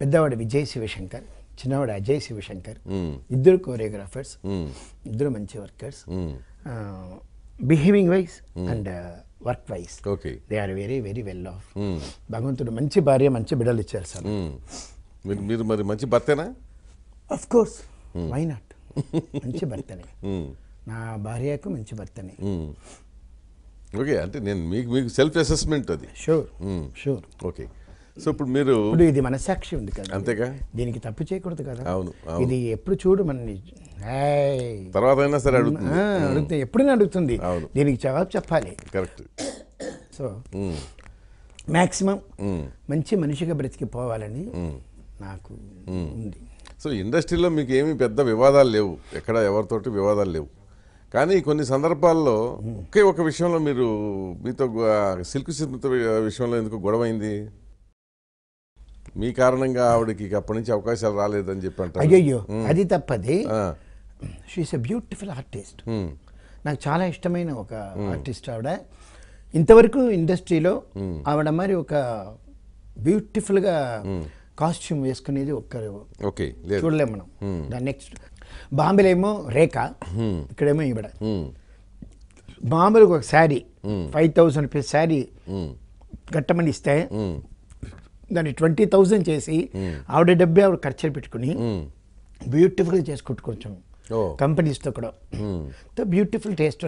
[SPEAKER 2] పెద్దవాడు విజయ్ శివశంకర్ చిన్నవాడు అజయ్ శివశంకర్.
[SPEAKER 1] ఉమ్,
[SPEAKER 2] ఇద్దరు కోరియోగ్రాఫర్స్
[SPEAKER 1] ఉమ్,
[SPEAKER 2] ఇద్దరు మంచి workers. Behaving wise and work wise
[SPEAKER 1] okay
[SPEAKER 2] they are very very well off భగవంతుడు మంచి భార్య మంచి బిడ్డలు ఇచ్చారు సార్.
[SPEAKER 1] ఉమ్. మీరు మీరు మంచి భర్తేనా?
[SPEAKER 2] అఫ్ కోర్స్ వై నాట్ మంచి భర్తనే. నా భార్యకు మంచి భర్తనే.
[SPEAKER 1] ఓకే అంటే నేను మీకు మీకు సెల్ఫ్ అసెస్మెంట్ అది
[SPEAKER 2] షూర్ షూర్
[SPEAKER 1] ఓకే సో ఇప్పుడు మీరు
[SPEAKER 2] ఇప్పుడు ఇది మనసాక్షి ఉంది కదా.
[SPEAKER 1] అంతేగా?
[SPEAKER 2] దీనికి తప్పు చేయకూడదు కదా.
[SPEAKER 1] అవును.
[SPEAKER 2] ఇది ఎప్పుడు చూడు మనని
[SPEAKER 1] తర్వాత అయినా సరే అడుగుతుంది.
[SPEAKER 2] ఎప్పుడైనా అడుగుతుంది. దీనికి జవాబు చెప్పాలి.
[SPEAKER 1] కరెక్ట్.
[SPEAKER 2] So maximum. మంచి మనిషిగా బ్రతికిపోవాలని నాకు ఉంది.
[SPEAKER 1] సో ఇండస్ట్రీలో మీకు ఏమీ పెద్ద వివాదాలు లేవు. ఎక్కడ ఎవరితోటి వివాదాలు లేవు. కానీ కొన్ని సందర్భాల్లో ఒకే ఒక విషయంలో మీరు మీతో సిల్క్ స్మిత విషయంలో ఎందుకు గొడవ అయింది? మీ కారణంగా ఆవిడకి అప్పటి నుంచి అవకాశాలు రాలేదని చెప్పి అంటారు.
[SPEAKER 2] అయ్యయ్యో అది తప్పది. షీఈస్ ఎ బ్యూటిఫుల్ ఆర్టిస్ట్ నాకు చాలా ఇష్టమైన ఒక ఆర్టిస్ట్ ఆవిడ. ఇంతవరకు ఇండస్ట్రీలో ఆవిడ మరి ఒక బ్యూటిఫుల్గా కాస్ట్యూమ్ వేసుకునేది ఒక్కరు.
[SPEAKER 1] ఓకే లేదు.
[SPEAKER 2] చూడలేం మనం. దాని నెక్స్ట్ బాంబేలో ఏమో రేఖ ఇక్కడేమో ఈవిడ. మామూలుగా ఒక sari five thousand rupees sari కట్టమని ఇస్తే దాన్ని ట్వంటీ థౌజండ్ చేసి ఆవిడ డబ్బే ఆవిడ ఖర్చు పెట్టుకుని. బ్యూటిఫుల్గా చేసి
[SPEAKER 1] ఓ.
[SPEAKER 2] కంపెనీస్తో కూడా. తో బ్యూటిఫుల్ టేస్ట్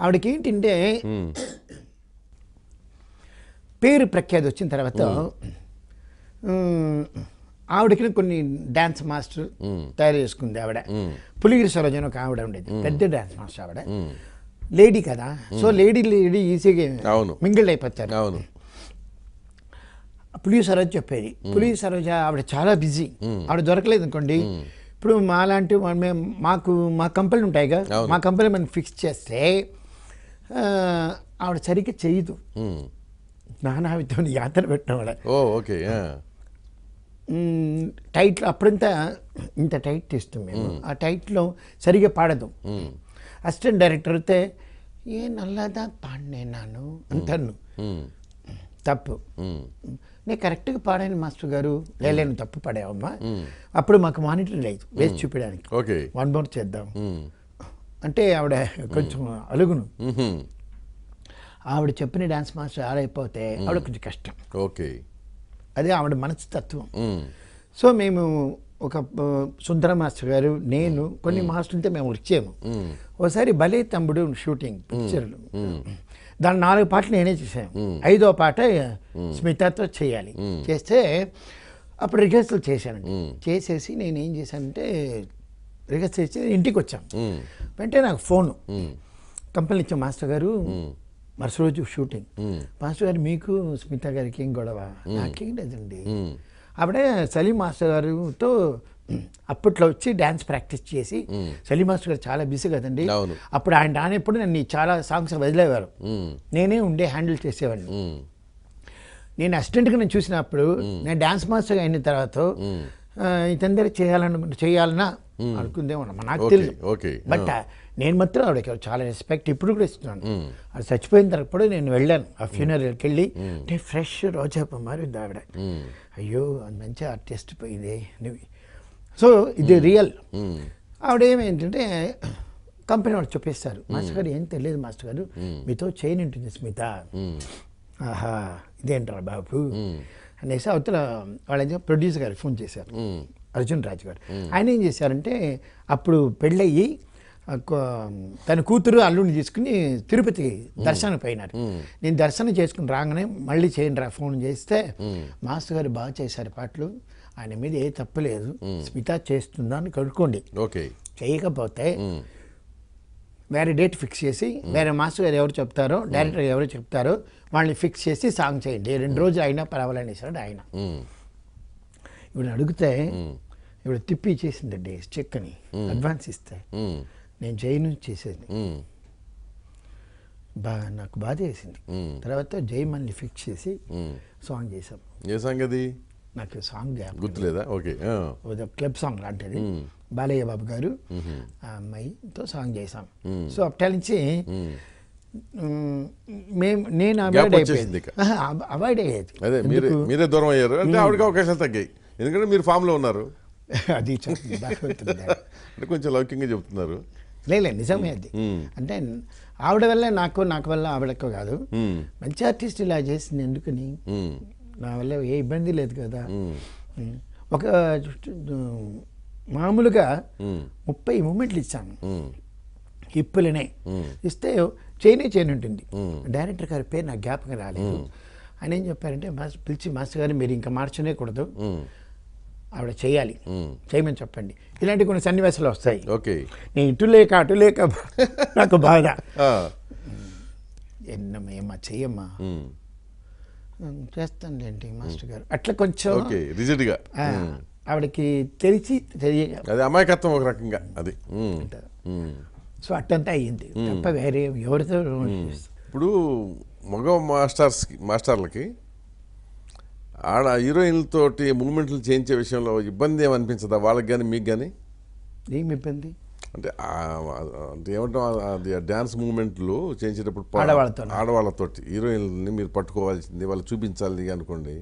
[SPEAKER 2] ఆవిడకి ఏంటంటే పేరు ప్రఖ్యాతి వచ్చిన తర్వాత ఆవిడకి కొన్ని డ్యాన్స్ మాస్టర్ తయారు చేసుకుంది ఆవిడ. పులిగిరి సరోజ అని ఒక ఆవిడ ఉండేది. పెద్ద డ్యాన్స్ మాస్టర్ ఆవిడ. లేడీ కదా. సో లేడీ లేడీ ఈజీగా
[SPEAKER 1] అవును.
[SPEAKER 2] మింగిల్ అయిపోతారు.
[SPEAKER 1] అవును.
[SPEAKER 2] పులి సరోజ చెప్పేది పులి సరోజ ఆవిడ చాలా బిజీ. ఆవిడ దొరకలేదు అనుకోండి. ఇప్పుడు మాలాంటి మాకు మా కంపెనీ ఉంటాయిగా. మా కంపెనీ మనం ఫిక్స్ చేస్తే ఆవిడ సరిగ్గా చేయదు. నానావితో యాత్ర పెట్టిన ఆవిడ.
[SPEAKER 1] ఓకే
[SPEAKER 2] టైట్లో అప్పుడంతా ఇంత టైట్ తీస్తాం మేము. ఆ టైట్లో సరిగ్గా పాడదు. అసిస్టెంట్ డైరెక్టర్ అయితే ఏ నల్లదా పాడినే నాను అంటాను. తప్పు. నేను కరెక్ట్గా పాడాను మాస్టర్ గారు. లేలేను తప్పు పాడావమ్మా. అప్పుడు మాకు మానిటర్ లేదు. వేసి చూపించడానికి
[SPEAKER 1] ఓకే.
[SPEAKER 2] వన్ మోర్ చేద్దాం. అంటే ఆవిడ కొంచెం అలుగును. ఆవిడ చెప్పిన డాన్స్ మాస్టర్ ఆడైపోతే ఆవిడ కొంచెం కష్టం.
[SPEAKER 1] ఓకే.
[SPEAKER 2] అదే ఆవిడ మనస్తత్వం సో మేము ఒక సుందర మాస్టర్ గారు నేను కొన్ని మాస్టర్లతో మేము వచ్చాము ఒకసారి భలే తమ్ముడు షూటింగ్ పిక్చర్లు. దాని నాలుగు పాటలు నేనే చేశాను. ఐదో పాట స్మితతో చేయాలి. చేస్తే అప్పుడు రిహర్సల్ చేశానండి. చేసేసి నేను ఏం చేశానంటే రిహర్సల్ చేసి ఇంటికి వచ్చాం వెంటనే నాకు ఫోను. కంపెనీ ఇచ్చాం మాస్టర్ గారు మరుస రోజు షూటింగ్. మాస్టర్ గారు మీకు స్మిత గారికి ఏం గొడవ? నాకేం లేదండి. ఆవిడ సలీం మాస్టర్ గారితో అప్పట్లో వచ్చి డ్యాన్స్ ప్రాక్టీస్ చేసి సలీం మాస్టర్ గారు చాలా బిజీ కదండి. అప్పుడు ఆయన రానప్పుడు నన్ను చాలా సాంగ్స్ వదిలేవారు. నేనే ఉండే హ్యాండిల్ చేసేవాడిని. నేను అసిస్టెంట్గా నేను చూసినప్పుడు నేను డ్యాన్స్ మాస్టర్ అయిన తర్వాత ఆ, ఇతని దగ్గర చేయాలను చేయాలన్నా అనుకుందేమో నాకు తెలియదు. బట్ నేను మాత్రం ఆవిడకి చాలా రెస్పెక్ట్ ఇప్పుడు కూడా ఇస్తున్నాను. అది చచ్చిపోయిన తర్వాత కూడా నేను వెళ్ళాను. ఆ ఫ్యూనరల్కి వెళ్ళి అంటే ఫ్రెష్ రోజా మారింది ఆవిడ. అయ్యో అది మంచి ఆర్టిస్ట్ పోయింది. నువ్వు సో ఇది రియల్ ఆవిడ ఏమేంటంటే కంపెనీ వాళ్ళు చెప్పేస్తారు మాస్టర్ గారు ఏం తెలియదు మాస్టర్ గారు. మీతో చైన్ ఉంటుంది స్మిత. ఆహా ఇదేంటారా బాబు? అనేసి అవతల వాళ్ళ ప్రొడ్యూసర్ గారికి ఫోన్ చేశారు. అర్జున్ రాజు గారు. ఆయన ఏం చేశారంటే అప్పుడు పెళ్ళయ్యి తన కూతురు అల్లుడిని తీసుకుని తిరుపతి దర్శనం పోయినారు. నేను దర్శనం చేసుకుని రాగానే మళ్ళీ చేయండి రా ఫోన్ చేస్తే మాస్టర్ గారు బాగా చేశారు పాటలు. ఆయన మీద ఏ తప్పు లేదు. స్మిత చేస్తుందా అని కనుక్కోండి.
[SPEAKER 1] ఓకే.
[SPEAKER 2] చేయకపోతే వేరే డేట్ ఫిక్స్ చేసి వేరే మాస్టర్ గారు ఎవరు చెప్తారో డైరెక్టర్ ఎవరు చెప్తారో వాళ్ళని ఫిక్స్ చేసి సాంగ్ చేయండి. రెండు రోజులు అయినా పర్వాలని సార్ ఆయన. ఇప్పుడు అడిగితే ఇప్పుడు తిప్పి చేసిందండి చెక్ అని అడ్వాన్స్ ఇస్తే. నేను జైను చేసేది.
[SPEAKER 1] ఉమ్,
[SPEAKER 2] బా నాకు బాధ వేసింది తర్వాత జై మళ్ళీ ఫిక్స్ చేసి. సాంగ్ చేసాం
[SPEAKER 1] ఏ సంగతి?
[SPEAKER 2] నాకు సాంగ్
[SPEAKER 1] గుర్తులేదా? ఓకే
[SPEAKER 2] క్లబ్ సాంగ్ లాంటిది. బాలయ్య బాబు గారు ఆ అమ్మాయితో సాంగ్ చేసాం సో అప్పటి నుంచి మేము. నేను అవాయిడ్ అయిపోయింది. అవాయిడ్ అయ్యేది.
[SPEAKER 1] అదే మీరే మీరే దూరం అయ్యారు. అంటే ఆవిడకి అవకాశాలు తగ్గాయి. ఎందుకంటే మీరు ఫామ్లో ఉన్నారు.
[SPEAKER 2] అది
[SPEAKER 1] కొంచెం లౌకికంగా చెప్తున్నారు.
[SPEAKER 2] లేదు లేదు, నిజమే అది. అంటే ఆవిడ వల్ల నాకు నాకు వల్ల ఆవిడకు కాదు. మంచి ఆర్టిస్ట్ ఇలా చేసింది ఎందుకని? నా వల్ల ఏ ఇబ్బంది లేదు కదా. ఒక మామూలుగా ముప్పై మూమెంట్లు ఇచ్చాను. హిప్పులనే ఇస్తే చేయనే చేయని ఉంటుంది. డైరెక్టర్ గారి పేరు నాకు జ్ఞాపకం రాలేదు. ఆయన ఏం చెప్పారంటే మాస్టర్ పిలిచి మాస్టర్ గారు మీరు ఇంకా మార్చనే కూడదు.
[SPEAKER 1] ఉమ్,
[SPEAKER 2] ఆవిడ చేయాలి. చేయమని చెప్పండి. ఇలాంటి కొన్ని సన్నివేశాలు వస్తాయి.
[SPEAKER 1] ఓకే.
[SPEAKER 2] నేను ఇటు లేక అటు లేక నాకు బాధ. ఎన్నమ్మా ఏమ్మా చెయ్యమ్మా
[SPEAKER 1] ఉమ్,
[SPEAKER 2] చేస్తాను ఏంటి మాస్టర్ గారు. అట్లా కొంచెం
[SPEAKER 1] ఓకే రిజిడ్గా.
[SPEAKER 2] ఆవిడకి తెలిసి తెలియ
[SPEAKER 1] అది అమాయకత్వం ఒక రకంగా అది.
[SPEAKER 2] సో అట్టంతా అయ్యింది. తప్ప వేరే ఎవరితో
[SPEAKER 1] ఇప్పుడు మగ మాస్టర్స్ మాస్టర్లకి ఆడ హీరోయిన్లతోటి మూమెంట్లు చేయించే విషయంలో ఇబ్బంది ఏమనిపించదా? వాళ్ళకి కానీ మీకు కానీ
[SPEAKER 2] ఏమి ఇబ్బంది?
[SPEAKER 1] అంటే ఏమంటాం అది డ్యాన్స్ మూమెంట్లు చేయించేటప్పుడు ప-
[SPEAKER 2] ఆడవాళ్ళతోనా?
[SPEAKER 1] ఆడవాళ్ళతోటి హీరోయిన్లని మీరు పట్టుకోవాల్సింది వాళ్ళు చూపించాలి అనుకోండి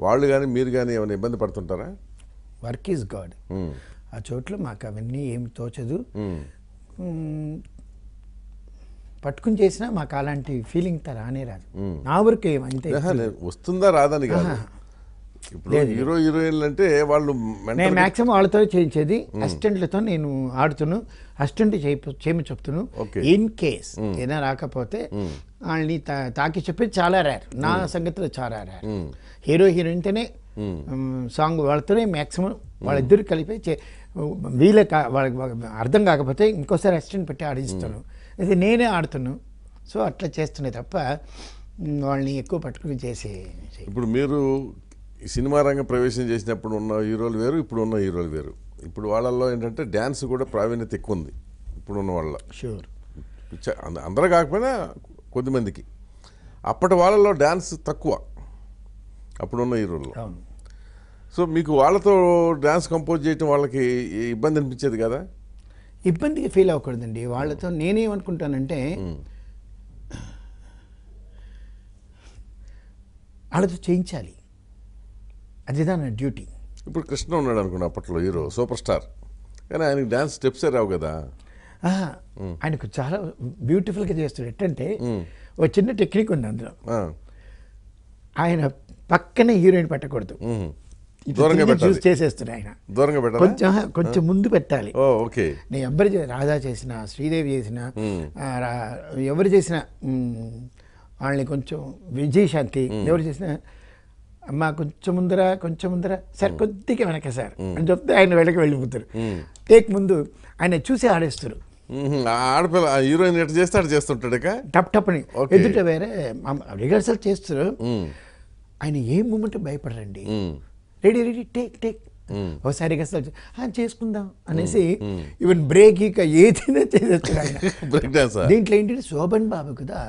[SPEAKER 1] వాళ్ళు కానీ మీరు కానీ ఏమైనా ఇబ్బంది పడుతుంటారా?
[SPEAKER 2] Work is God. ఆ చోట్ల మాకు అవన్నీ ఏమి తోచదు. పట్టుకుని చేసినా మాకు అలాంటి ఫీలింగ్ త రానే రాదు. నా వరకు ఏమంతే
[SPEAKER 1] నేను వస్తుందా రాదని కాదు. ఇప్పుడు హీరో హీరోయిన్లు అంటే వాళ్ళు
[SPEAKER 2] నేను మాక్సిమం వాళ్ళతో చేయించేది అసిస్టెంట్లతో నేను ఆడుతును అసిస్టెంట్ చేయమని చెప్తును. ఇన్ కేస్ ఏదైనా రాకపోతే వాళ్ళని తా- తాకి చెప్పి చాలా రేర్ నా సంగతిలో చాలా రేర్ హీరో హీరోయిన్తోనే సాంగ్ వాళ్ళతోనే మాక్సిమం వాళ్ళిద్దరు కలిపి చే- వీళ్ళ కా- వాళ్ళకి అర్థం కాకపోతే ఇంకోసారి అసిస్టెంట్ పెట్టి ఆడిస్తాను. ఇది నేనే ఆడుతున్నాను సో అట్లా చేస్తున్నాయి తప్ప వాళ్ళని ఎక్కువ పట్టుకుని చేసే
[SPEAKER 1] ఇప్పుడు మీరు ఈ సినిమా రంగం ప్రవేశం చేసినప్పుడు ఉన్న హీరోలు వేరు ఇప్పుడు ఉన్న హీరోలు వేరు. ఇప్పుడు వాళ్ళల్లో ఏంటంటే డ్యాన్స్ కూడా ప్రావీణ్యత ఎక్కువ ఉంది ఇప్పుడు ఉన్న వాళ్ళ
[SPEAKER 2] షూర్
[SPEAKER 1] అందరూ కాకపోయినా కొద్దిమందికి. అప్పటి వాళ్ళలో డ్యాన్స్ తక్కువ అప్పుడున్న హీరోల్లో. సో మీకు వాళ్ళతో డ్యాన్స్ కంపోజ్ చేయటం వాళ్ళకి ఇబ్బంది అనిపించేది కదా?
[SPEAKER 2] ఇబ్బందిగా ఫీల్ అవ్వకూడదండి. వాళ్ళతో నేనేమనుకుంటానంటే వాళ్ళతో చేయించాలి. అదిదా నా డ్యూటీ.
[SPEAKER 1] ఇప్పుడు కృష్ణ ఉన్నాడు అనుకోండి అప్పట్లో హీరో సూపర్ స్టార్. కానీ ఆయనకి డ్యాన్స్ స్టెప్సే రావు కదా.
[SPEAKER 2] ఆయనకు చాలా బ్యూటిఫుల్గా చేస్తాడు. ఎట్టంటే ఒక చిన్న టెక్నిక్ ఉంది అందులో. ఆయన పక్కనే హీరోయిన్ పెట్టకూడదు. చూసి చేసేస్తాడు ఆయన.
[SPEAKER 1] దూరంగా పెట్టాలా?
[SPEAKER 2] కొంచెం కొంచెం ముందు పెట్టాలి.
[SPEAKER 1] ఓకే.
[SPEAKER 2] నేను ఎవరు రాధా చేసిన శ్రీదేవి చేసిన ఎవరు చేసిన వాళ్ళని కొంచెం విజయశాంతి ఎవరు చేసిన అమ్మా కొంచెం ముందర కొంచెం ముందర. సార్ కొద్దిగా వెనక సార్. అని చెప్తే ఆయన వెనక వెళ్ళిపోతారు. టేక్ ముందు ఆయన చూసి ఆడేస్తారు.
[SPEAKER 1] ఆడపిల్ల హీరోయిన్ ఎట్లా చేస్తే అటు చేస్తుంటాడు
[SPEAKER 2] టప్ టప్ అని. ఎదుట వేరే రిహర్సల్ చేస్తారు. ఆయన ఏ moment భయపడరండి? Ready ready take take. ఒకసారి రిహర్సల్ చే- "ఆ, చేసుకుందాం అనేసి ఈవెన్ బ్రేక్ ఇక ఏదైనా చేసేస్తారు ఆయన.
[SPEAKER 1] బ్రేక్ డాన్సా
[SPEAKER 2] దీంట్లో ఏంటంటే శోభన్ బాబు కదా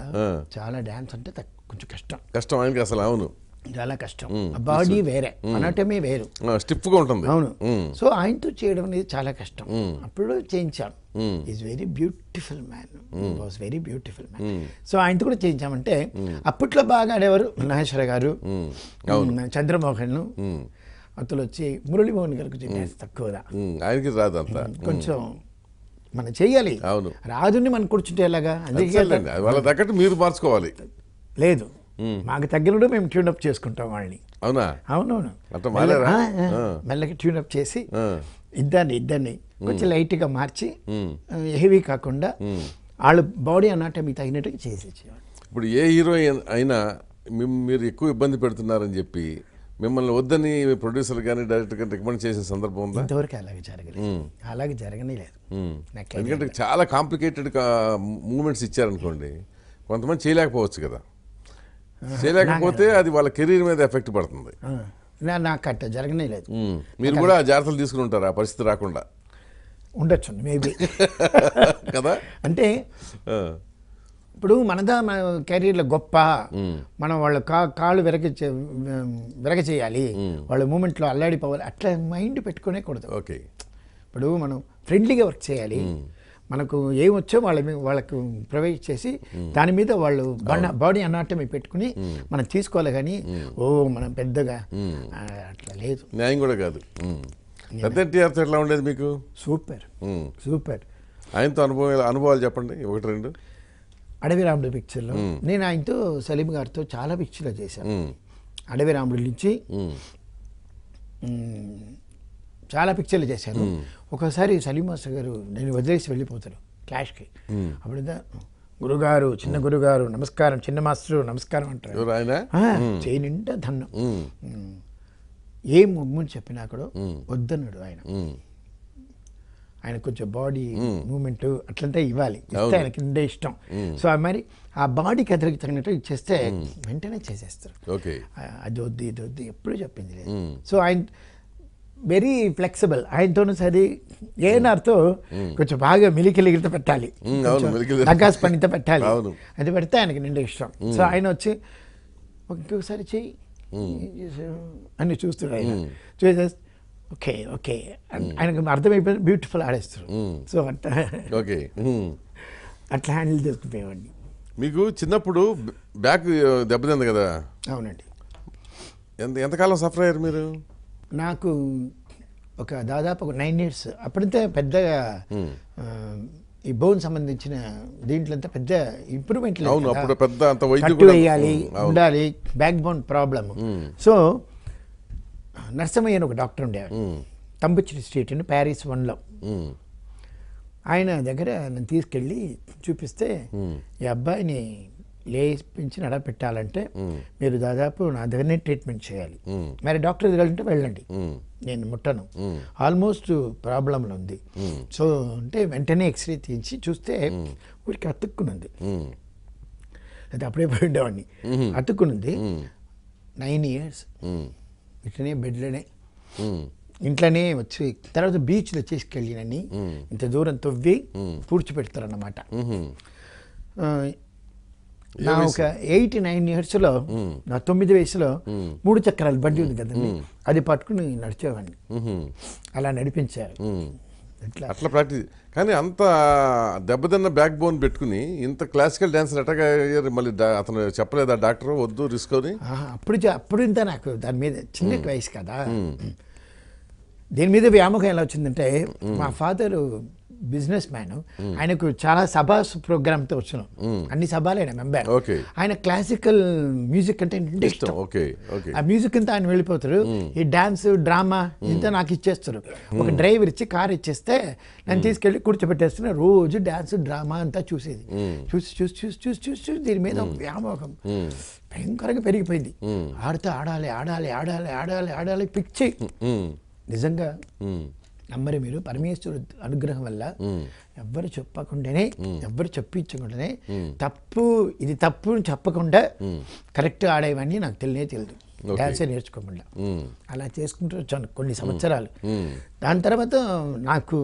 [SPEAKER 2] చాలా డ్యాన్స్ అంటే కొంచెం కష్టం.
[SPEAKER 1] కష్టం ఆయనకి అసలు అవును.
[SPEAKER 2] చాలా కష్టం. బాడీ వేరే. అనటమే వేరు.
[SPEAKER 1] స్టిఫ్గా ఉంటుంది.
[SPEAKER 2] అవును. సో ఆయనతో చేయడం అనేది చాలా కష్టం. అప్పుడు చేయించాం. Is very beautiful man was very beautiful man so ఆయనతో కూడా చేయించామంటే అప్పట్లో బాగా ఆడేవారు నాగేశ్వర గారు చంద్రమోహన్ అతను వచ్చి మురళీమోహన్ గారికి చెప్పేసి తక్కువగా
[SPEAKER 1] ఆయనకి రాదు అంత.
[SPEAKER 2] కొంచెం మనం చెయ్యాలి
[SPEAKER 1] అవును.
[SPEAKER 2] రాజుని మనం కూర్చుంటే ఎలాగా? అందుకే
[SPEAKER 1] వాళ్ళ తగ్గట్టు మీరు మార్చుకోవాలి.
[SPEAKER 2] లేదు. మాకు తగ్గినప్పుడు మేము ట్యూనప్ చేసుకుంటాం వాళ్ళని.
[SPEAKER 1] అవునా?
[SPEAKER 2] అవునవును. మెల్లగా ట్యూనప్ చేసి. ఇద్దరిని ఇద్దరిని కొంచెం లైట్గా మార్చి హెవీ కాకుండా వాళ్ళ బాడీ అనాటమీ తగినట్టుగా చేసి.
[SPEAKER 1] ఇప్పుడు ఏ హీరోయిన్ అయినా మీరు ఎక్కువ ఇబ్బంది పెడుతున్నారని చెప్పి మిమ్మల్ని వద్దని ప్రొడ్యూసర్ కానీ డైరెక్టర్ కానీ రికమెండ్ చేసిన సందర్భం ఉందా?
[SPEAKER 2] ఇంతవరకు అలాగే జరగలేదు. అలాగే జరగనే లేదు.
[SPEAKER 1] ఎందుకంటే చాలా కాంప్లికేటెడ్ మూమెంట్స్ ఇచ్చారనుకోండి కొంతమంది చేయలేకపోవచ్చు కదా. చేయలేకపోతే అది వాళ్ళ కెరీర్ మీద ఎఫెక్ట్ పడుతుంది.
[SPEAKER 2] నాకు అట్ట జరగనే లేదు.
[SPEAKER 1] మీరు కూడా జాగ్రత్తలు తీసుకుని ఉంటారు? ఆ పరిస్థితి రాకుండా.
[SPEAKER 2] ఉండొచ్చు మేబీ.
[SPEAKER 1] కదా?
[SPEAKER 2] అంటే. ఇప్పుడు మనదా మన కెరీర్లో గొప్ప. మనం వాళ్ళ కా కాళ్ళు విరగ విరగ చేయాలి. వాళ్ళ మూమెంట్లో అల్లాడిపోవాలి. అట్లా మైండ్ పెట్టుకునే కూడదు.
[SPEAKER 1] ఓకే.
[SPEAKER 2] ఇప్పుడు మనం ఫ్రెండ్లీగా వర్క్ చేయాలి. మనకు ఏం వచ్చో వాళ్ళ వాళ్ళకు ప్రొవైడ్ చేసి దాని మీద వాళ్ళు బాడీ అనాటమీ పెట్టుకుని మనం తీసుకోవాలి కానీ ఓ మనం పెద్దగా అట్లా లేదు.
[SPEAKER 1] న్యాయం కూడా కాదు. మ్మ్. పెద్ద ఎన్టీఆర్తో ఎట్లా ఉండేది మీకు?
[SPEAKER 2] సూపర్. సూపర్.
[SPEAKER 1] ఆయనతో అనుభవం అనుభవాలు చెప్పండి. ఒకటి రెండు.
[SPEAKER 2] అడవి రాముడు పిక్చర్లో నేను ఆయనతో సలీం గారితో చాలా పిక్చర్లు చేశాను. అడవి రాముడి నుంచి చాలా పిక్చర్లు చేశాను ఒకసారి సలీం మాస్టర్ గారు నేను వదిలేసి వెళ్ళిపోతారు క్లాష్కి అప్పుడు గురుగారు చిన్న గురుగారు నమస్కారం చిన్న మాస్టరు నమస్కారం అంటారు. చేయి నిండా ధన్నం. ఏం ముగ్గుని చెప్పినా కూడా వద్దన్నాడు ఆయన. ఆయన కొంచెం బాడీ మూమెంట్ అట్లంతా ఇవ్వాలి. ఇస్తే. ఆయనకి నిండే ఇష్టం. సో ఆ మరి ఆ బాడీ కథలకి తగినట్టు ఇచ్చేస్తే వెంటనే చేసేస్తారు. అది వద్దు ఇది వద్దు ఎప్పుడు చెప్పింది లేదు. సో ఆయన వెరీ ఫ్లెక్సిబుల్. ఆయనతోనూ సరి ఏనార్తో కొంచెం బాగా మిలికిలిగిత పెట్టాలి. నగాస్ పనితో పెట్టాలి. అది పెడితే ఆయనకి నిండా ఇష్టం. సో ఆయన వచ్చి ఇంకొకసారి చెయ్యి. అని చూస్తున్నాడు ఆయన. చూసేసి ఓకే ఓకే. ఆయనకు అర్థమైపోయింది బ్యూటిఫుల్ ఆడేస్తారు. సో అట్లా
[SPEAKER 1] ఓకే.
[SPEAKER 2] అట్లా హ్యాండిల్ చేసుకుపోయేవాడిని
[SPEAKER 1] మీకు చిన్నప్పుడు బ్యాక్ దెబ్బతింది కదా?
[SPEAKER 2] అవునండి.
[SPEAKER 1] ఎంత ఎంతకాలం సఫర్ అయ్యారు మీరు?
[SPEAKER 2] నాకు ఒక దాదాపు ఒక నైన్ ఇయర్స్ అప్పుడంతే పెద్దగా ఈ బోన్ సంబంధించిన దీంట్లో అంతా పెద్ద ఇంప్రూవ్మెంట్
[SPEAKER 1] అప్పుడు పెద్ద
[SPEAKER 2] కట్టు వేయాలి ఉండాలి back bone problem so Narsamayya అని ఒక డాక్టర్ ఉండేవాడు. తంబుచ్చిరి స్ట్రీట్ అని ప్యారిస్ వన్లో. ఆయన దగ్గర నన్ను తీసుకెళ్ళి చూపిస్తే ఈ అబ్బాయిని లేపించి నడపెట్టాలంటే మీరు దాదాపు నా దగ్గరనే ట్రీట్మెంట్ చేయాలి. మరి డాక్టర్ దగ్గరంటే వెళ్ళండి. నేను ముట్టను. ఆల్మోస్ట్ ప్రాబ్లంలో ఉంది. సో అంటే వెంటనే ఎక్స్రే తీయించి చూస్తే ఊరికి అతుక్కునుంది. అది అప్పుడే పోయి ఉండేవాడిని. అతుక్కునుంది. Nine years. ఇట్లనే బెడ్లోనే. ఇంట్లోనే వచ్చి తర్వాత బీచ్లో తీసుకెళ్ళినని ఇంత దూరం తవ్వి పూడ్చిపెడతారన్నమాట నా ఒక ఎయిట్ నైన్ ఇయర్స్లో నా తొమ్మిది వయసులో మూడు చక్రాల బండి ఉంది కదండి. అది పట్టుకుని నడిచేవాడిని. అలా నడిపించారు.
[SPEAKER 1] అట్లా. ప్రాక్టీస్. కానీ అంత దెబ్బతిన్న బ్యాక్ బోన్ పెట్టుకుని ఇంత క్లాసికల్ డాన్సర్ ఎట్టగా మళ్ళీ అతను చెప్పలేదా డాక్టర్? వద్దు రిస్క్ అని
[SPEAKER 2] అప్పుడు అప్పుడు ఇంత నాకు దాని మీద చిన్న వయసు కదా. దీని మీద వ్యామోహం ఎలా వచ్చిందంటే మా ఫాదర్ బిజినెస్ మ్యాన్. ఆయనకు చాలా సభా ప్రోగ్రామ్తో వచ్చాను. అన్ని సభలు ఆయన మెంబర్. ఆయన క్లాసికల్ మ్యూజిక్ అంటే
[SPEAKER 1] ఇష్టం
[SPEAKER 2] ఇష్టం.
[SPEAKER 1] Okay okay.
[SPEAKER 2] ఆ మ్యూజిక్ అంతా ఆయన వెళ్ళిపోతారు. ఈ డాన్స్ డ్రామా ఇంత నాకు ఇచ్చేస్తారు. ఒక డ్రైవర్ ఇచ్చి కార్ ఇచ్చేస్తే నన్ను తీసుకెళ్ళి కూర్చోబెట్టేస్తున్నా రోజు డాన్స్ డ్రామా అంతా చూసేది. చూసి చూసి చూసి చూసి చూసి చూసి దీని మీద ఒక వ్యామోహం. భయంకరంగా పెరిగిపోయింది. ఆడితే ఆడాలి ఆడాలి ఆడాలి ఆడాలి ఆడాలి పిచ్చి. నిజంగా. నమ్మరు మీరు. పరమేశ్వరుడు అనుగ్రహం వల్ల ఎవ్వరు చెప్పకుండానే ఎవ్వరు చెప్పించకుండానే తప్పు ఇది తప్పు చెప్పకుండా కరెక్ట్ ఆడేవన్నీ నాకు తెలియనే తెలియదు. డాన్సే నేర్చుకోకుండా. అలా చేసుకుంటూ వచ్చాను కొన్ని సంవత్సరాలు. దాని తర్వాత నాకు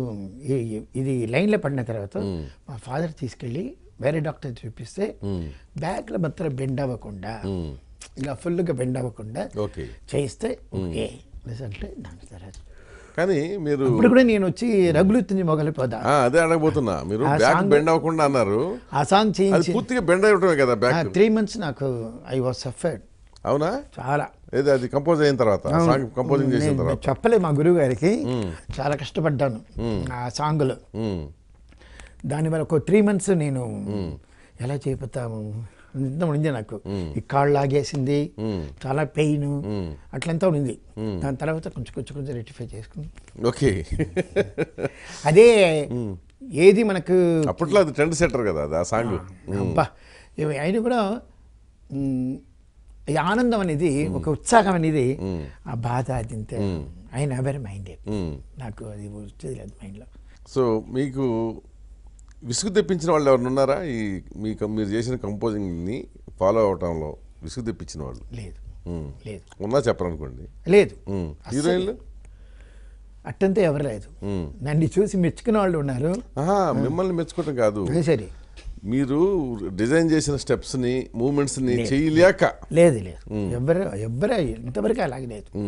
[SPEAKER 2] ఈ- ఇది లైన్లో పడిన తర్వాత మా ఫాదర్ తీసుకెళ్ళి వేరే డాక్టర్ చూపిస్తే బ్యాక్లో మాత్రం బెండ్ అవ్వకుండా ఇలా ఫుల్గా బెండ్ అవ్వకుండా
[SPEAKER 1] ఓకే.
[SPEAKER 2] చేయిస్తే ఓకే. అంటే దాని తర్వాత
[SPEAKER 1] కానీ మీరు
[SPEAKER 2] ఇప్పుడు కూడా నేను వచ్చి రగులుతుంది మొగలిపోదా
[SPEAKER 1] అదే అడగబోతున్నా. మీరు బ్యాక్ బెండ్ అవ్వకుండా అన్నారు.
[SPEAKER 2] ఆ సాంగ్ చేయించి
[SPEAKER 1] పూర్తిగా బెండ్ అవ్వటమే కదా బ్యాక్.
[SPEAKER 2] త్రీ మంత్స్ నాకు ఐ వాజ్ సఫర్డ్
[SPEAKER 1] అవునా?
[SPEAKER 2] చాలా.
[SPEAKER 1] ఏది అది కంపోజ్ అయిన తర్వాత? సాంగ్ కంపోజింగ్ చేసిన
[SPEAKER 2] నేను
[SPEAKER 1] తర్వాత.
[SPEAKER 2] చెప్పలే మా గురువు గారికి చాలా కష్టపడ్డాను ఆ సాంగ్లో. దానివల్ల ఒక త్రీ మంత్స్ నేను ఎలా చేయిపోతాము? ఇంత ఉండింది నాకు. ఈ కాళ్ళు లాగేసింది చాలా పెయిన్ అట్లంతా ఉంది దాని తర్వాత కొంచెం కొంచెం కొంచెం రెక్టిఫై చేసుకుని
[SPEAKER 1] ఓకే.
[SPEAKER 2] అదే ఏది మనకు
[SPEAKER 1] అప్పట్లో అది ట్రెండ్ సెటర్ కదా అది ఆ సాంగ్
[SPEAKER 2] అబ్బా. ఆయన కూడా ఈ ఆనందం అనేది ఒక ఉత్సాహం అనేది ఆ బాధ ఐ నెవర్ మైండెడ్
[SPEAKER 1] మ్మ్.
[SPEAKER 2] నాకు అది వచ్చేది లేదు మైండ్లో
[SPEAKER 1] సో మీకు విసుగు తెప్పించిన వాళ్ళు ఎవరు ఉన్నారా? ఈ మీకు మీరు చేసిన కంపోజింగ్ని ఫాలో అవటంలో విసుగు తెప్పించిన వాళ్ళు?
[SPEAKER 2] లేదు. లేదు.
[SPEAKER 1] ఉన్నా చెప్పరనుకోండి.
[SPEAKER 2] లేదు.
[SPEAKER 1] హీరోయిన్లు?
[SPEAKER 2] అట్టంతా ఎవరు లేదు. నన్ను చూసి మెచ్చుకున్న వాళ్ళు ఉన్నారు.
[SPEAKER 1] మిమ్మల్ని మెచ్చుకోవటం కాదు.
[SPEAKER 2] సరే.
[SPEAKER 1] మీరు డిజైన్ చేసిన స్టెప్స్ని మూమెంట్స్ని చేయలేక.
[SPEAKER 2] లేదు లేదు. ఎవరు ఎవరు ఇంతవరకు అలాగే లేదు.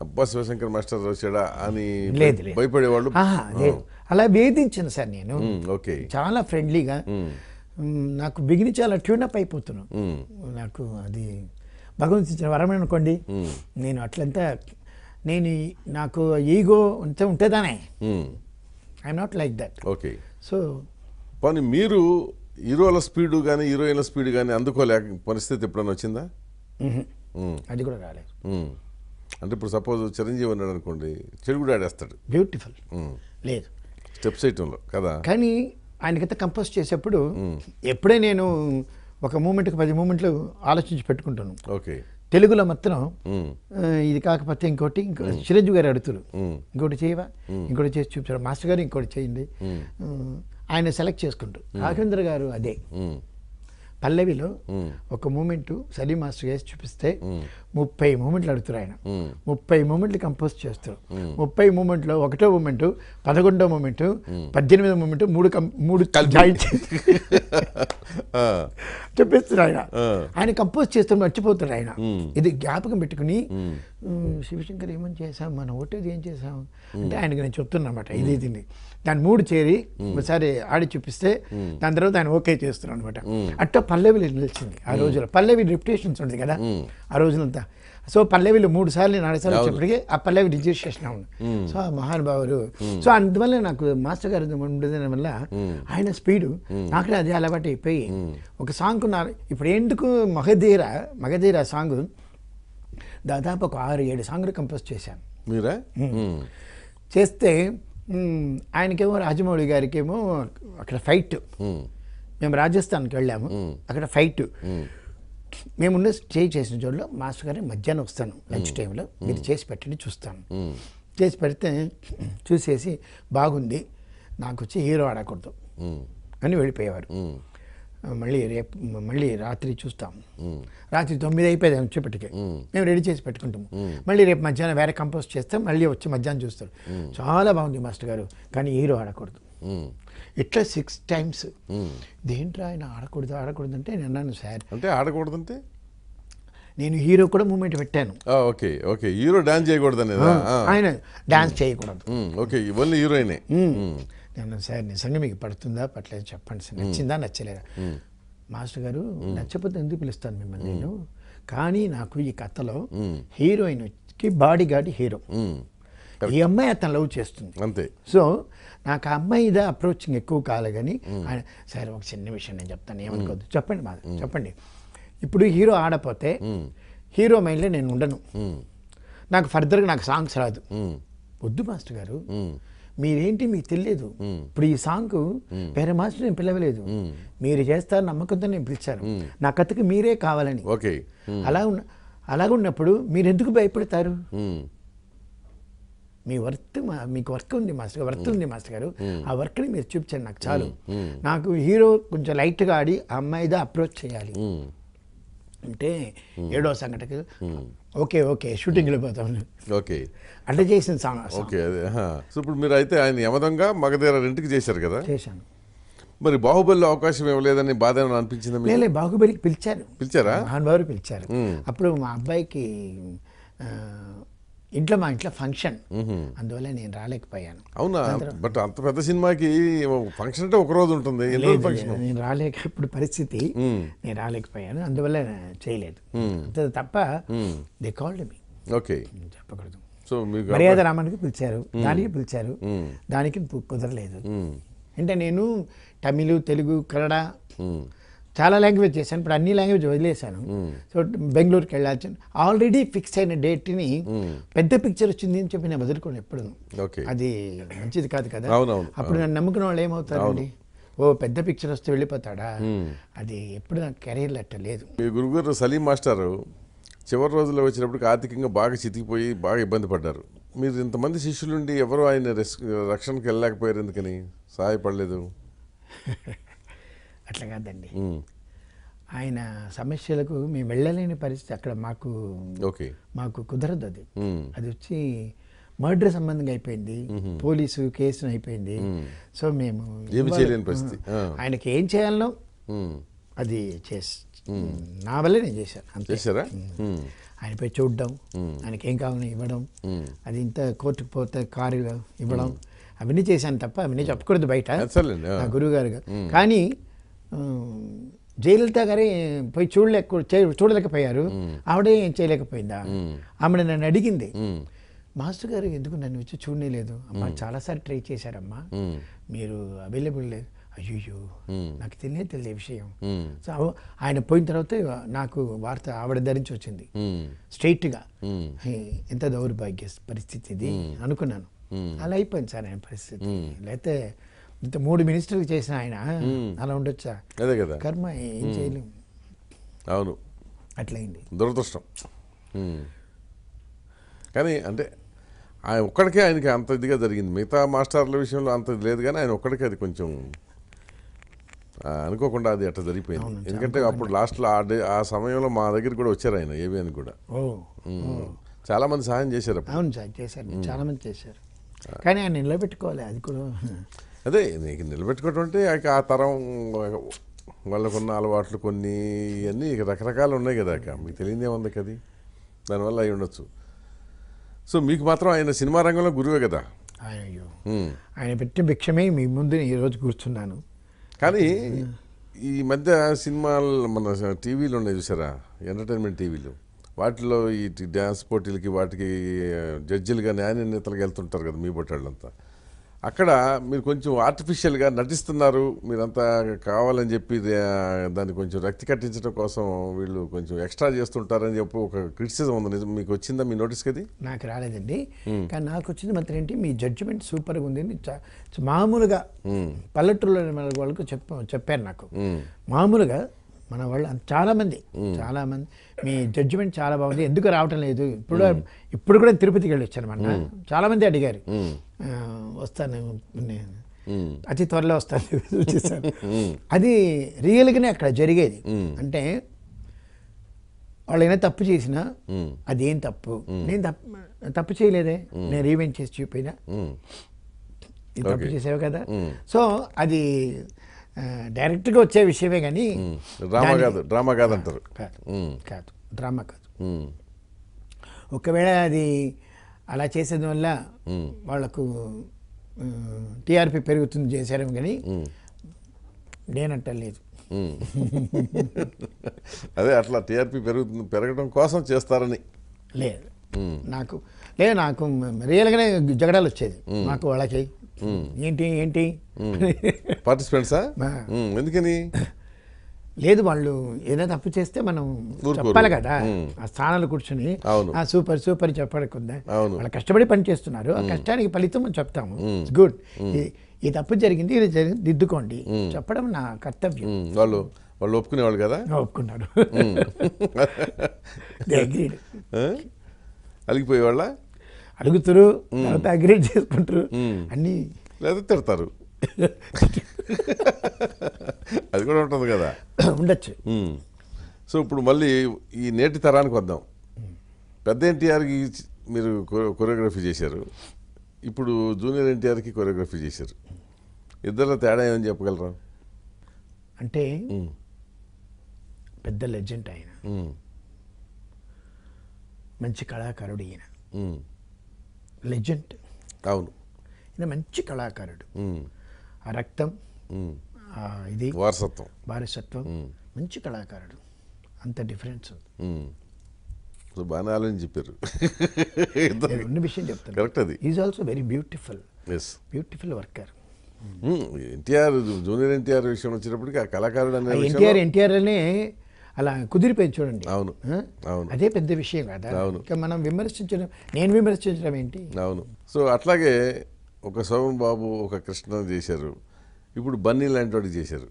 [SPEAKER 1] అబ్బా శివశంకర్ మాస్టర్ వచ్చాడా అని. భయపడేవాళ్ళు?
[SPEAKER 2] అలా వేధించాను సార్ నేను.
[SPEAKER 1] ఓకే.
[SPEAKER 2] చాలా ఫ్రెండ్లీగా. నాకు బిగిని చాలా ట్యూనప్ అయిపోతున్నాను నాకు అది భగవంతు ఇచ్చిన వరం అనుకోండి. నేను అట్లంతా నేను నాకు ఈగో అంతా ఉంటుందానే. I'm not like that
[SPEAKER 1] okay.
[SPEAKER 2] So
[SPEAKER 1] పోనీ మీరు హీరోల స్పీడు కానీ హీరోయిన్ల స్పీడ్ కానీ అందుకోలేక పరిస్థితి ఎప్పుడైనా వచ్చిందా.
[SPEAKER 2] అది కూడా రాలేదు.
[SPEAKER 1] అంటే ఇప్పుడు సపోజ్ చిరంజీవి ఉన్నాడు అనుకోండి చెడు కూడా ఆడేస్తాడు.
[SPEAKER 2] బ్యూటిఫుల్
[SPEAKER 1] మ్మ్.
[SPEAKER 2] లేదు.
[SPEAKER 1] స్టెప్స్ ఐటంలో కదా?
[SPEAKER 2] కానీ ఆయనకింత కంపోజ్ చేసేప్పుడు ఎప్పుడే నేను ఒక మూమెంట్కి పది మూమెంట్లు ఆలోచించి పెట్టుకుంటాను.
[SPEAKER 1] ఓకే.
[SPEAKER 2] తెలుగులో
[SPEAKER 1] మ్మ్.
[SPEAKER 2] ఆ, ఇది కాకపోతే ఇంకోటి ఇంకో చిరంజీవి గారు అడుగుతారు. ఇంకోటి చేయవా? ఇంకోటి చేసి చూపించారు మాస్టర్ గారు ఇంకోటి చేయండి. ఆయన సెలెక్ట్ చేసుకుంటారు. రాఘవేంద్ర గారు అదే. పల్లవిలో ఒక మూమెంట్ సలీం మాస్టర్ వేసి చూపిస్తే ముప్పై మూమెంట్లు అడుగుతారు ఆయన. ముప్పై మూమెంట్లు కంపోజ్ చేస్తారు. ముప్పై మూమెంట్లో ఒకటో మూమెంట్ పదకొండో మూమెంట్ పద్దెనిమిదో మూమెంట్ మూడు మూడు. చెప్పేస్తారు ఆయన. ఆయన కంపోజ్ చేస్తే మర్చిపోతాడు ఆయన. ఇది జ్ఞాపకం పెట్టుకుని "ఉమ్, శివశంకర్ ఏమని చేసాం మనం ఒకటేది ఏం చేసాం అంటే ఆయనకి నేను చెప్తున్నమాట ఇది ఇది దాని మూడు చేరి ఒకసారి ఆడి చూపిస్తే దాని తర్వాత ఆయన ఓకే చేస్తున్నాను అనమాట అట్ట పల్లవిలు నిలిచింది ఆ రోజులో పల్లవి రిప్యుటేషన్స్ ఉంది కదా ఆ రోజులంతా. సో పల్లవిలు మూడు సార్లు నాలుగు సార్లు వచ్చేప్పటికి ఆ పల్లవి రిజిస్ట్రేషన్ అవును. సో ఆ మహానుభావులు సో అందువల్ల నాకు మాస్టర్ గారు ఉండడం వల్ల ఆయన స్పీడు నాకు అది అలవాటు అయిపోయి ఒక సాంగ్ ఇప్పుడు ఎందుకు మగధీర మగధీర సాంగ్ దాదాపు ఒక ఆరు ఏడు సాంగ్లు కంపోజ్ చేశాను.
[SPEAKER 1] మీరా.
[SPEAKER 2] చేస్తే ఆయనకేమో రాజమౌళి గారికేమో అక్కడ ఫైట్
[SPEAKER 1] మ్మ్.
[SPEAKER 2] మేము రాజస్థాన్కి వెళ్ళాము. అక్కడ ఫైట్ మేమున్న స్టే చేసిన చోట్ల మాస్టర్ గారు మధ్యాహ్నం వస్తాను లంచ్ టైంలో. మీరు చేసి పెట్టండి చూస్తాను. చేసి పెడితే చూసేసి బాగుంది. నాకు వచ్చి హీరో ఆడకూడదు.
[SPEAKER 1] మ్మ్.
[SPEAKER 2] అని వెళ్ళిపోయేవారు.
[SPEAKER 1] మ్మ్.
[SPEAKER 2] మళ్ళీ రేపు మళ్ళీ రాత్రి చూస్తాం రాత్రి తొమ్మిది అయిపోయింది వచ్చేప్పటికే. మేము. రెడీ చేసి పెట్టుకుంటాము. మళ్ళీ రేపు మధ్యాహ్నం వేరే కంపోజ్ చేస్తే మళ్ళీ వచ్చి మధ్యాహ్నం చూస్తారు. చాలా బాగుంది మాస్టర్ గారు. కానీ హీరో ఆడకూడదు. ఇట్లా సిక్స్ టైమ్స్ దేంట్రా ఆయన ఆడకూడదు ఆడకూడదు అంటే నేను అన్నాను సార్.
[SPEAKER 1] అంటే ఆడకూడదంటే?
[SPEAKER 2] నేను హీరో కూడా మూమెంట్ పెట్టాను.
[SPEAKER 1] Okay okay. హీరో డాన్స్ చేయకూడదనేదా? ఆ.
[SPEAKER 2] ఆయన డాన్స్ చేయకూడదు.
[SPEAKER 1] ఓకే. ఓన్లీ హీరోయినే.
[SPEAKER 2] నేను సార్ నిజంగా మీకు పడుతుందా? పట్టలేదు చెప్పండి సార్. నచ్చిందా? నచ్చలేదా? మాస్టర్ గారు నచ్చకపోతే ఎందుకు పిలుస్తాను మిమ్మల్ని నేను? కానీ నాకు ఈ కథలో హీరోయిన్కి బాడీ గార్డ్ హీరో. ఈ అమ్మాయి అతను లవ్ చేస్తుంది.
[SPEAKER 1] అంతే.
[SPEAKER 2] సో నాకు ఆ అమ్మాయి ఇదా అప్రోచింగ్ ఎక్కువ కాలే కానీ ఆయన సార్ ఒక చిన్న విషయం నేను చెప్తాను ఏమనుకోవద్దు. చెప్పండి మా చెప్పండి. ఇప్పుడు హీరో ఆడపోతే హీరో మైండ్లో నేను ఉండను. నాకు ఫర్దర్గా నాకు సాంగ్స్ రాదు. వద్దు మాస్టర్ గారు. మీరేంటి మీకు తెలియదు. ఇప్పుడు ఈ సాంగ్ వేరే మాస్టర్ నేను పిలవలేదు. మీరు చేస్తారు నమ్మకంతో నేను పిలిచాను. నా కథకి మీరే కావాలని.
[SPEAKER 1] ఓకే.
[SPEAKER 2] అలా ఉన్న అలాగ ఉన్నప్పుడు మీరు ఎందుకు భయపడతారు. మీ వర్క్ మా- మీకు వర్క్ ఉంది మాస్టర్ గారు వర్క్ ఉంది మాస్టర్ గారు. ఆ వర్క్ని మీరు చూపించండి నాకు చాలు. నాకు హీరో కొంచెం లైట్గా ఆడి ఆ అమ్మాయిదా అప్రోచ్ చేయాలి. అంటే ఏడో సంఘటనకి ఓకే ఓకే. షూటింగ్లో పోతాను
[SPEAKER 1] ఓకే.
[SPEAKER 2] అట్లా చేసిన సాంగ్
[SPEAKER 1] ఓకే అదే. సో ఇప్పుడు మీరు అయితే ఆయన యమదంగా మగధీర రెంట్కి చేశారు కదా?
[SPEAKER 2] చేశాను.
[SPEAKER 1] మరి బాహుబలిలో అవకాశం ఇవ్వలేదని బాధ అనిపించిందా
[SPEAKER 2] లేలే బాహుబలికి పిలిచారు.
[SPEAKER 1] పిలిచారా?
[SPEAKER 2] మహానుభావులు పిలిచారు. అప్పుడు మా అబ్బాయికి ఇంట్లో మా ఇంట్లో ఫంక్షన్. అందువల్ల నేను రాలేకపోయాను.
[SPEAKER 1] అవునా? బట్ అంత పెద్ద సినిమాకి ఫంక్షన్ అంటే ఒక రోజు ఉంటుంది.
[SPEAKER 2] నేను రాలేక ఇప్పుడు పరిస్థితి నేను రాలేకపోయాను. అందువల్ల చేయలేదు. అంతే తప్ప దే కాల్డ్ మీ.
[SPEAKER 1] ఓకే.
[SPEAKER 2] చెప్పకూడదు.
[SPEAKER 1] సో
[SPEAKER 2] మర్యాద రామానికి పిలిచారు. దానికి పిలిచారు. దానికి కుదరలేదు. అంటే నేను తమిళ్ తెలుగు కన్నడ చాలా లాంగ్వేజ్ చేశాను ఇప్పుడు అన్ని లాంగ్వేజ్ వదిలేశాను. సో బెంగళూరుకి వెళ్ళాల్సి ఆల్రెడీ ఫిక్స్ అయిన డేట్ని పెద్ద పిక్చర్ వచ్చింది అని చెప్పి నేను వదులుకోను ఎప్పుడు.
[SPEAKER 1] ఓకే.
[SPEAKER 2] అది మంచిది కాదు కదా. అప్పుడు నన్ను నమ్ముకున్న వాళ్ళు ఏమవుతారండి? ఓ పెద్ద పిక్చర్ వస్తే వెళ్ళిపోతాడా? అది ఎప్పుడు నాకు కెరీర్లో అట్ట లేదు.
[SPEAKER 1] మీ గురుగారు సలీం మాస్టారు చివరి రోజుల్లో వచ్చినప్పటికి ఆర్థికంగా బాగా చితికిపోయి బాగా ఇబ్బంది పడ్డారు. మీరు ఇంతమంది శిష్యులుండి ఎవరు ఆయన రక్షణకి వెళ్ళలేకపోయారు ఎందుకని? సహాయపడలేదు.
[SPEAKER 2] అట్లా కాదండి. ఆయన సమస్యలకు మేము వెళ్ళలేని పరిస్థితి అక్కడ మాకు
[SPEAKER 1] ఓకే.
[SPEAKER 2] మాకు కుదరదు అది. అది వచ్చి మర్డర్ సంబంధంగా అయిపోయింది పోలీసు కేసు అయిపోయింది. సో మేము ఆయనకి ఏం చేయాలనో అది చేసి నా వల్లే నేను చేశాను అంతే.
[SPEAKER 1] చేశారా? ఉమ్,
[SPEAKER 2] ఆయన పోయి చూడడం ఆయనకి ఏం కావాలని ఇవ్వడం అది ఇంత కోర్టుకు పోతే కారు ఇవ్వడం అవన్నీ చేశాను తప్ప అవన్నీ చెప్పకూడదు బయట. నా గురువు గారు. కానీ జయలలిత గారే పోయి చూడలేక చూడలేకపోయారు. ఆవిడే ఏం చేయలేకపోయిందా ఆమె నన్ను అడిగింది. మాస్టర్ గారు ఎందుకు నన్ను వచ్చి చూడలేదు అమ్మా చాలాసార్లు ట్రై చేశారమ్మా. మీరు అవైలబుల్ లేదు. అయ్యో నాకు తెలియదు తెలియదు విషయం. సో ఆయన పోయిన తర్వాత నాకు వార్త ఆవిడ ధరించి వచ్చింది. స్ట్రైట్గా ఎంత దౌర్భాగ్య పరిస్థితి ఇది అనుకున్నాను. అలా అయిపోయింది సార్ ఆయన పరిస్థితి. లేకపోతే ఇంత మూడు మినిస్టర్లు చేసిన ఆయన అలా ఉండొచ్చా?
[SPEAKER 1] అదే కదా.
[SPEAKER 2] కర్మ ఏం చేయలేము
[SPEAKER 1] అవును.
[SPEAKER 2] అట్లయింది.
[SPEAKER 1] దురదృష్టం. కానీ అంటే ఆయన ఒక్కడికే ఆయనకి అంత ఇదిగా జరిగింది. మిగతా మాస్టర్ల విషయంలో అంత ఇది లేదు కానీ ఆయన ఒక్కడికే అది కొంచెం అనుకోకుండా అది అట్లా జరిగిపోయింది. ఎందుకంటే అప్పుడు లాస్ట్లో ఆ డే ఆ సమయంలో మా దగ్గర కూడా వచ్చారు ఆయన ఏవి అని కూడా. చాలా మంది సహాయం చేశారు అప్పుడు.
[SPEAKER 2] అవును సార్ చేశారు. చాలా మంది చేశారు. కానీ ఆయన నిలబెట్టుకోవాలి అది కూడా.
[SPEAKER 1] అదే నీకు నిలబెట్టుకోవటం అంటే ఆ తరం వాళ్ళకున్న అలవాట్లు కొన్ని ఇవన్నీ ఇక రకరకాలు ఉన్నాయి కదా అక్క. మీకు తెలియదే ఉంది కది దానివల్ల అయి ఉండొచ్చు. సో మీకు మాత్రం ఆయన సినిమా రంగంలో గురువే కదా.
[SPEAKER 2] ఆయన అయ్యో. ఆయన పెట్టిన భిక్షమే మీ ముందు ఈరోజు కూర్చున్నాను.
[SPEAKER 1] కానీ ఈ మధ్య సినిమాలు మన టీవీలు ఉన్నాయి చూసారా? ఎంటర్టైన్మెంట్ టీవీలు. వాటిలో ఈ డ్యాన్స్ పోటీలకి వాటికి జడ్జిలుగా న్యాయ నిర్ణేతలుగా వెళ్తుంటారు కదా మీ బొట్టాళ్ళంతా. అక్కడ మీరు కొంచెం ఆర్టిఫిషియల్గా నటిస్తున్నారు మీరంతా కావాలని చెప్పి దాన్ని కొంచెం రక్తి కట్టించడం కోసం వీళ్ళు కొంచెం ఎక్స్ట్రా చేస్తుంటారని చెప్పి ఒక క్రిటిసిజం ఉంది. నిజం మీకు వచ్చిందా మీ నోటీస్కి అది?
[SPEAKER 2] నాకు రాలేదండి. కానీ నాకు వచ్చింది మాత్రం ఏంటి మీ జడ్జిమెంట్ సూపర్గా ఉంది. మామూలుగా పల్లెటూరులో మన వాళ్ళకు చెప్ప చెప్పారు నాకు. మామూలుగా మన వాళ్ళు అంత- చాలా మంది చాలా మంది మీ జడ్జిమెంట్ చాలా బాగుంది. ఎందుకు రావటం లేదు? ఇప్పుడు ఇప్పుడు కూడా తిరుపతికి వెళ్ళి వచ్చాను మన చాలా మంది అడిగారు. వస్తాను. నేను అతి త్వరలో వస్తాను అది రియల్గానే అక్కడ జరిగేది. అంటే వాళ్ళు అయినా తప్పు చేసినా అదేం తప్పు? నేను తప్పు తప్పు చేయలేదే? నేను రీవెంట్ చేసి చూపినా? తప్పు. చేసావు కదా? సో అది డైరెక్ట్గా వచ్చే విషయమే కానీ
[SPEAKER 1] డ్రామా కాదు డ్రామా కాదంటారు.
[SPEAKER 2] కాదు
[SPEAKER 1] ఉమ్.
[SPEAKER 2] కాదు డ్రామా కాదు. ఒకవేళ అది అలా చేసేది వల్ల వాళ్ళకు టీఆర్పీ పెరుగుతుంది చేశారేమో కానీ నేనంటలేదు.
[SPEAKER 1] అదే అట్లా టీఆర్పీ పెరుగుతుంది పెరగడం కోసం చేస్తారని.
[SPEAKER 2] లేదు. నాకు లేదు నాకు రియల్గానే జగడాలు వచ్చేది. నాకు వాళ్ళకి ఏంటి ఏంటి?
[SPEAKER 1] పార్టిసిపెంట్సా? ఎందుకని?
[SPEAKER 2] లేదు వాళ్ళు ఏదైనా తప్పు చేస్తే మనం. చెప్పాలి కదా. ఆ స్థానాలు కూర్చుని సూపర్ సూపర్ చెప్పడకుందా. వాళ్ళు కష్టపడి పని చేస్తున్నారు. ఆ కష్టానికి ఫలితం మనం చెప్తాము గుడ్ ఈ తప్పు జరిగింది ఇది జరిగింది దిద్దుకోండి. చెప్పడం నా కర్తవ్యం.
[SPEAKER 1] వాళ్ళు వాళ్ళు ఒప్పుకునేవాళ్ళు కదా?
[SPEAKER 2] ఒప్పుకున్నారు?
[SPEAKER 1] అలిగిపోయేవాళ్ళ?
[SPEAKER 2] అడుగుతారు తర్వాత అగ్రీడ్ చేసుకుంటారు. అన్నీ
[SPEAKER 1] లేదా తిడతారు. అది కూడా ఉంటుంది కదా.
[SPEAKER 2] ఉండొచ్చు.
[SPEAKER 1] సో ఇప్పుడు మళ్ళీ ఈ నేటి తరానికి వద్దాం. పెద్ద ఎన్టీఆర్కి మీరు కొరియోగ్రఫీ చేశారు. ఇప్పుడు జూనియర్ ఎన్టీఆర్కి కొరియోగ్రఫీ చేశారు. ఇద్దరు తేడా ఏమని చెప్పగలరా?
[SPEAKER 2] అంటే. పెద్ద లెజెండ్ ఆయన. మంచి కళాకారుడు ఈయన. లెజెండ్.
[SPEAKER 1] అవును.
[SPEAKER 2] ఈయన మంచి కళాకారుడు. ఆ రక్తం ఇది
[SPEAKER 1] వారసత్వం.
[SPEAKER 2] వారసత్వం. మంచి కళాకారుడు. అంత డిఫరెన్స్ ఉంది.
[SPEAKER 1] సో బాగానే ఆలోచన చెప్పారు.
[SPEAKER 2] ఉన్న విషయం చెప్తాను.
[SPEAKER 1] కరెక్ట్ అది.
[SPEAKER 2] Is also very beautiful
[SPEAKER 1] yes
[SPEAKER 2] beautiful worker
[SPEAKER 1] NTR junior NTR విషయం వచ్చినప్పటికీ ఆ కళాకారుడు అనే
[SPEAKER 2] ఎన్టీఆర్ ఎన్టీఆర్ అనే అలా కుదిరిపోయింది చూడండి.
[SPEAKER 1] అవును? అవును.
[SPEAKER 2] అదే పెద్ద విషయం కదా.
[SPEAKER 1] అవును.
[SPEAKER 2] ఇంకా మనం విమర్శించడం నేను విమర్శించడం ఏంటి?
[SPEAKER 1] అవును. సో అట్లాగే ఒక శోభన్ బాబు ఒక కృష్ణ చేశారు. ఇప్పుడు బన్నీ లాంటి వాడికి చేశారు.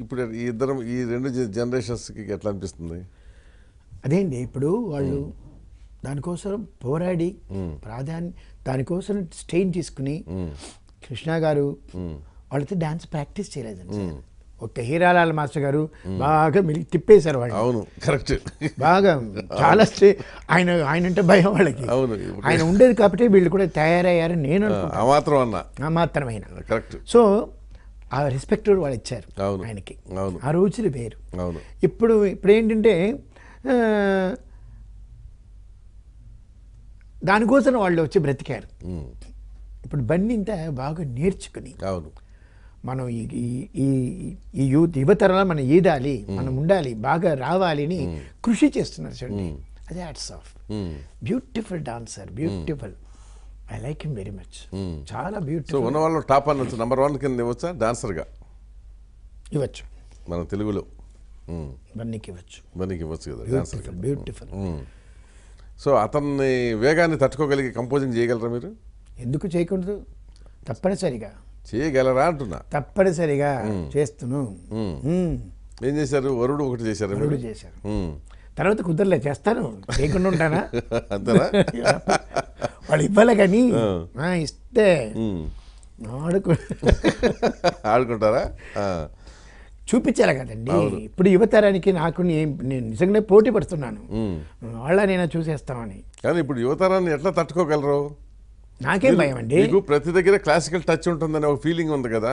[SPEAKER 1] ఇప్పుడు ఈ ఇద్దరం ఈ రెండు జనరేషన్స్కి ఎట్లా అనిపిస్తుంది?
[SPEAKER 2] అదేంటి ఇప్పుడు వాళ్ళు దానికోసం పోరాడి ప్రాధాన్య దానికోసం స్టెయిన్ తీసుకుని కృష్ణ గారు వాళ్ళతో డాన్స్ ప్రాక్టీస్ చేయలేదండి. ఒక్క హీరాలాల్ మాస్టర్ గారు బాగా మిలి తిప్పేశారు వాళ్ళు
[SPEAKER 1] అవును కరెక్ట్.
[SPEAKER 2] బాగా చాలా స్టే ఆయన ఆయన అంటే భయం వాళ్ళకి.
[SPEAKER 1] అవును.
[SPEAKER 2] ఆయన ఉండేది కాబట్టి వీళ్ళు కూడా తయారయ్యారని నేను
[SPEAKER 1] మాత్రం అన్న. కరెక్ట్.
[SPEAKER 2] సో ఆ రెస్పెక్ట్ వాళ్ళు ఇచ్చారు. ఆయనకి. ఆ రోజులు వేరు.
[SPEAKER 1] అవును.
[SPEAKER 2] ఇప్పుడు ఇప్పుడు ఏంటంటే దానికోసం వాళ్ళు వచ్చి బ్రతికారు. ఇప్పుడు బండి ఇంత బాగా నేర్చుకుని
[SPEAKER 1] అవును.
[SPEAKER 2] మనం ఈ ఈ- యూత్ యువతరంలో మనం ఈదాలి మనం ఉండాలి బాగా రావాలి అని కృషి చేస్తున్నారు చూడండి. అదే hats off. Beautiful dancer beautiful I like him very much చాలా బ్యూటిఫుల్
[SPEAKER 1] ఉన్న వాళ్ళు టాప్ అనొచ్చు నెంబర్ వన్ కింద ఇవ్వచ్చా? డాన్సర్గా
[SPEAKER 2] ఇవ్వచ్చు.
[SPEAKER 1] మన తెలుగులో.
[SPEAKER 2] బన్నీకి ఇవ్వచ్చు.
[SPEAKER 1] ఇవ్వచ్చు కదా డాన్సర్
[SPEAKER 2] బ్యూటిఫుల్
[SPEAKER 1] సో అతన్ని వేగాన్ని తట్టుకోగలిగి కంపోజింగ్ చేయగలరా మీరు?
[SPEAKER 2] ఎందుకు చేయకూడదు? తప్పనిసరిగా.
[SPEAKER 1] చేయగలరా అంటున్నా.
[SPEAKER 2] తప్పనిసరిగా చేస్తును.
[SPEAKER 1] ఏం చేశారు? వరుడు ఒకటి చేశారు
[SPEAKER 2] వరుడు చేశారు. తర్వాత కుదరలే చేస్తాను. చేయకుండా ఉంటానా?
[SPEAKER 1] అంతేనా?
[SPEAKER 2] వాళ్ళు ఇవ్వాలి కానీ ఇస్తే. ఆడుకు
[SPEAKER 1] ఆడుకుంటారా.
[SPEAKER 2] చూపించాలి కదండి? ఇప్పుడు యువతరానికి నాకు నేను నిజంగానే పోటీ పడుతున్నాను. వాళ్ళ నేను చూసేస్తామని.
[SPEAKER 1] కానీ ఇప్పుడు యువతరాన్ని ఎట్లా తట్టుకోగలరు?
[SPEAKER 2] నాకేం భయం అండి
[SPEAKER 1] మీకు ప్రతి దగ్గర క్లాసికల్ టచ్ ఉంటుందనే ఒక ఫీలింగ్ ఉంది కదా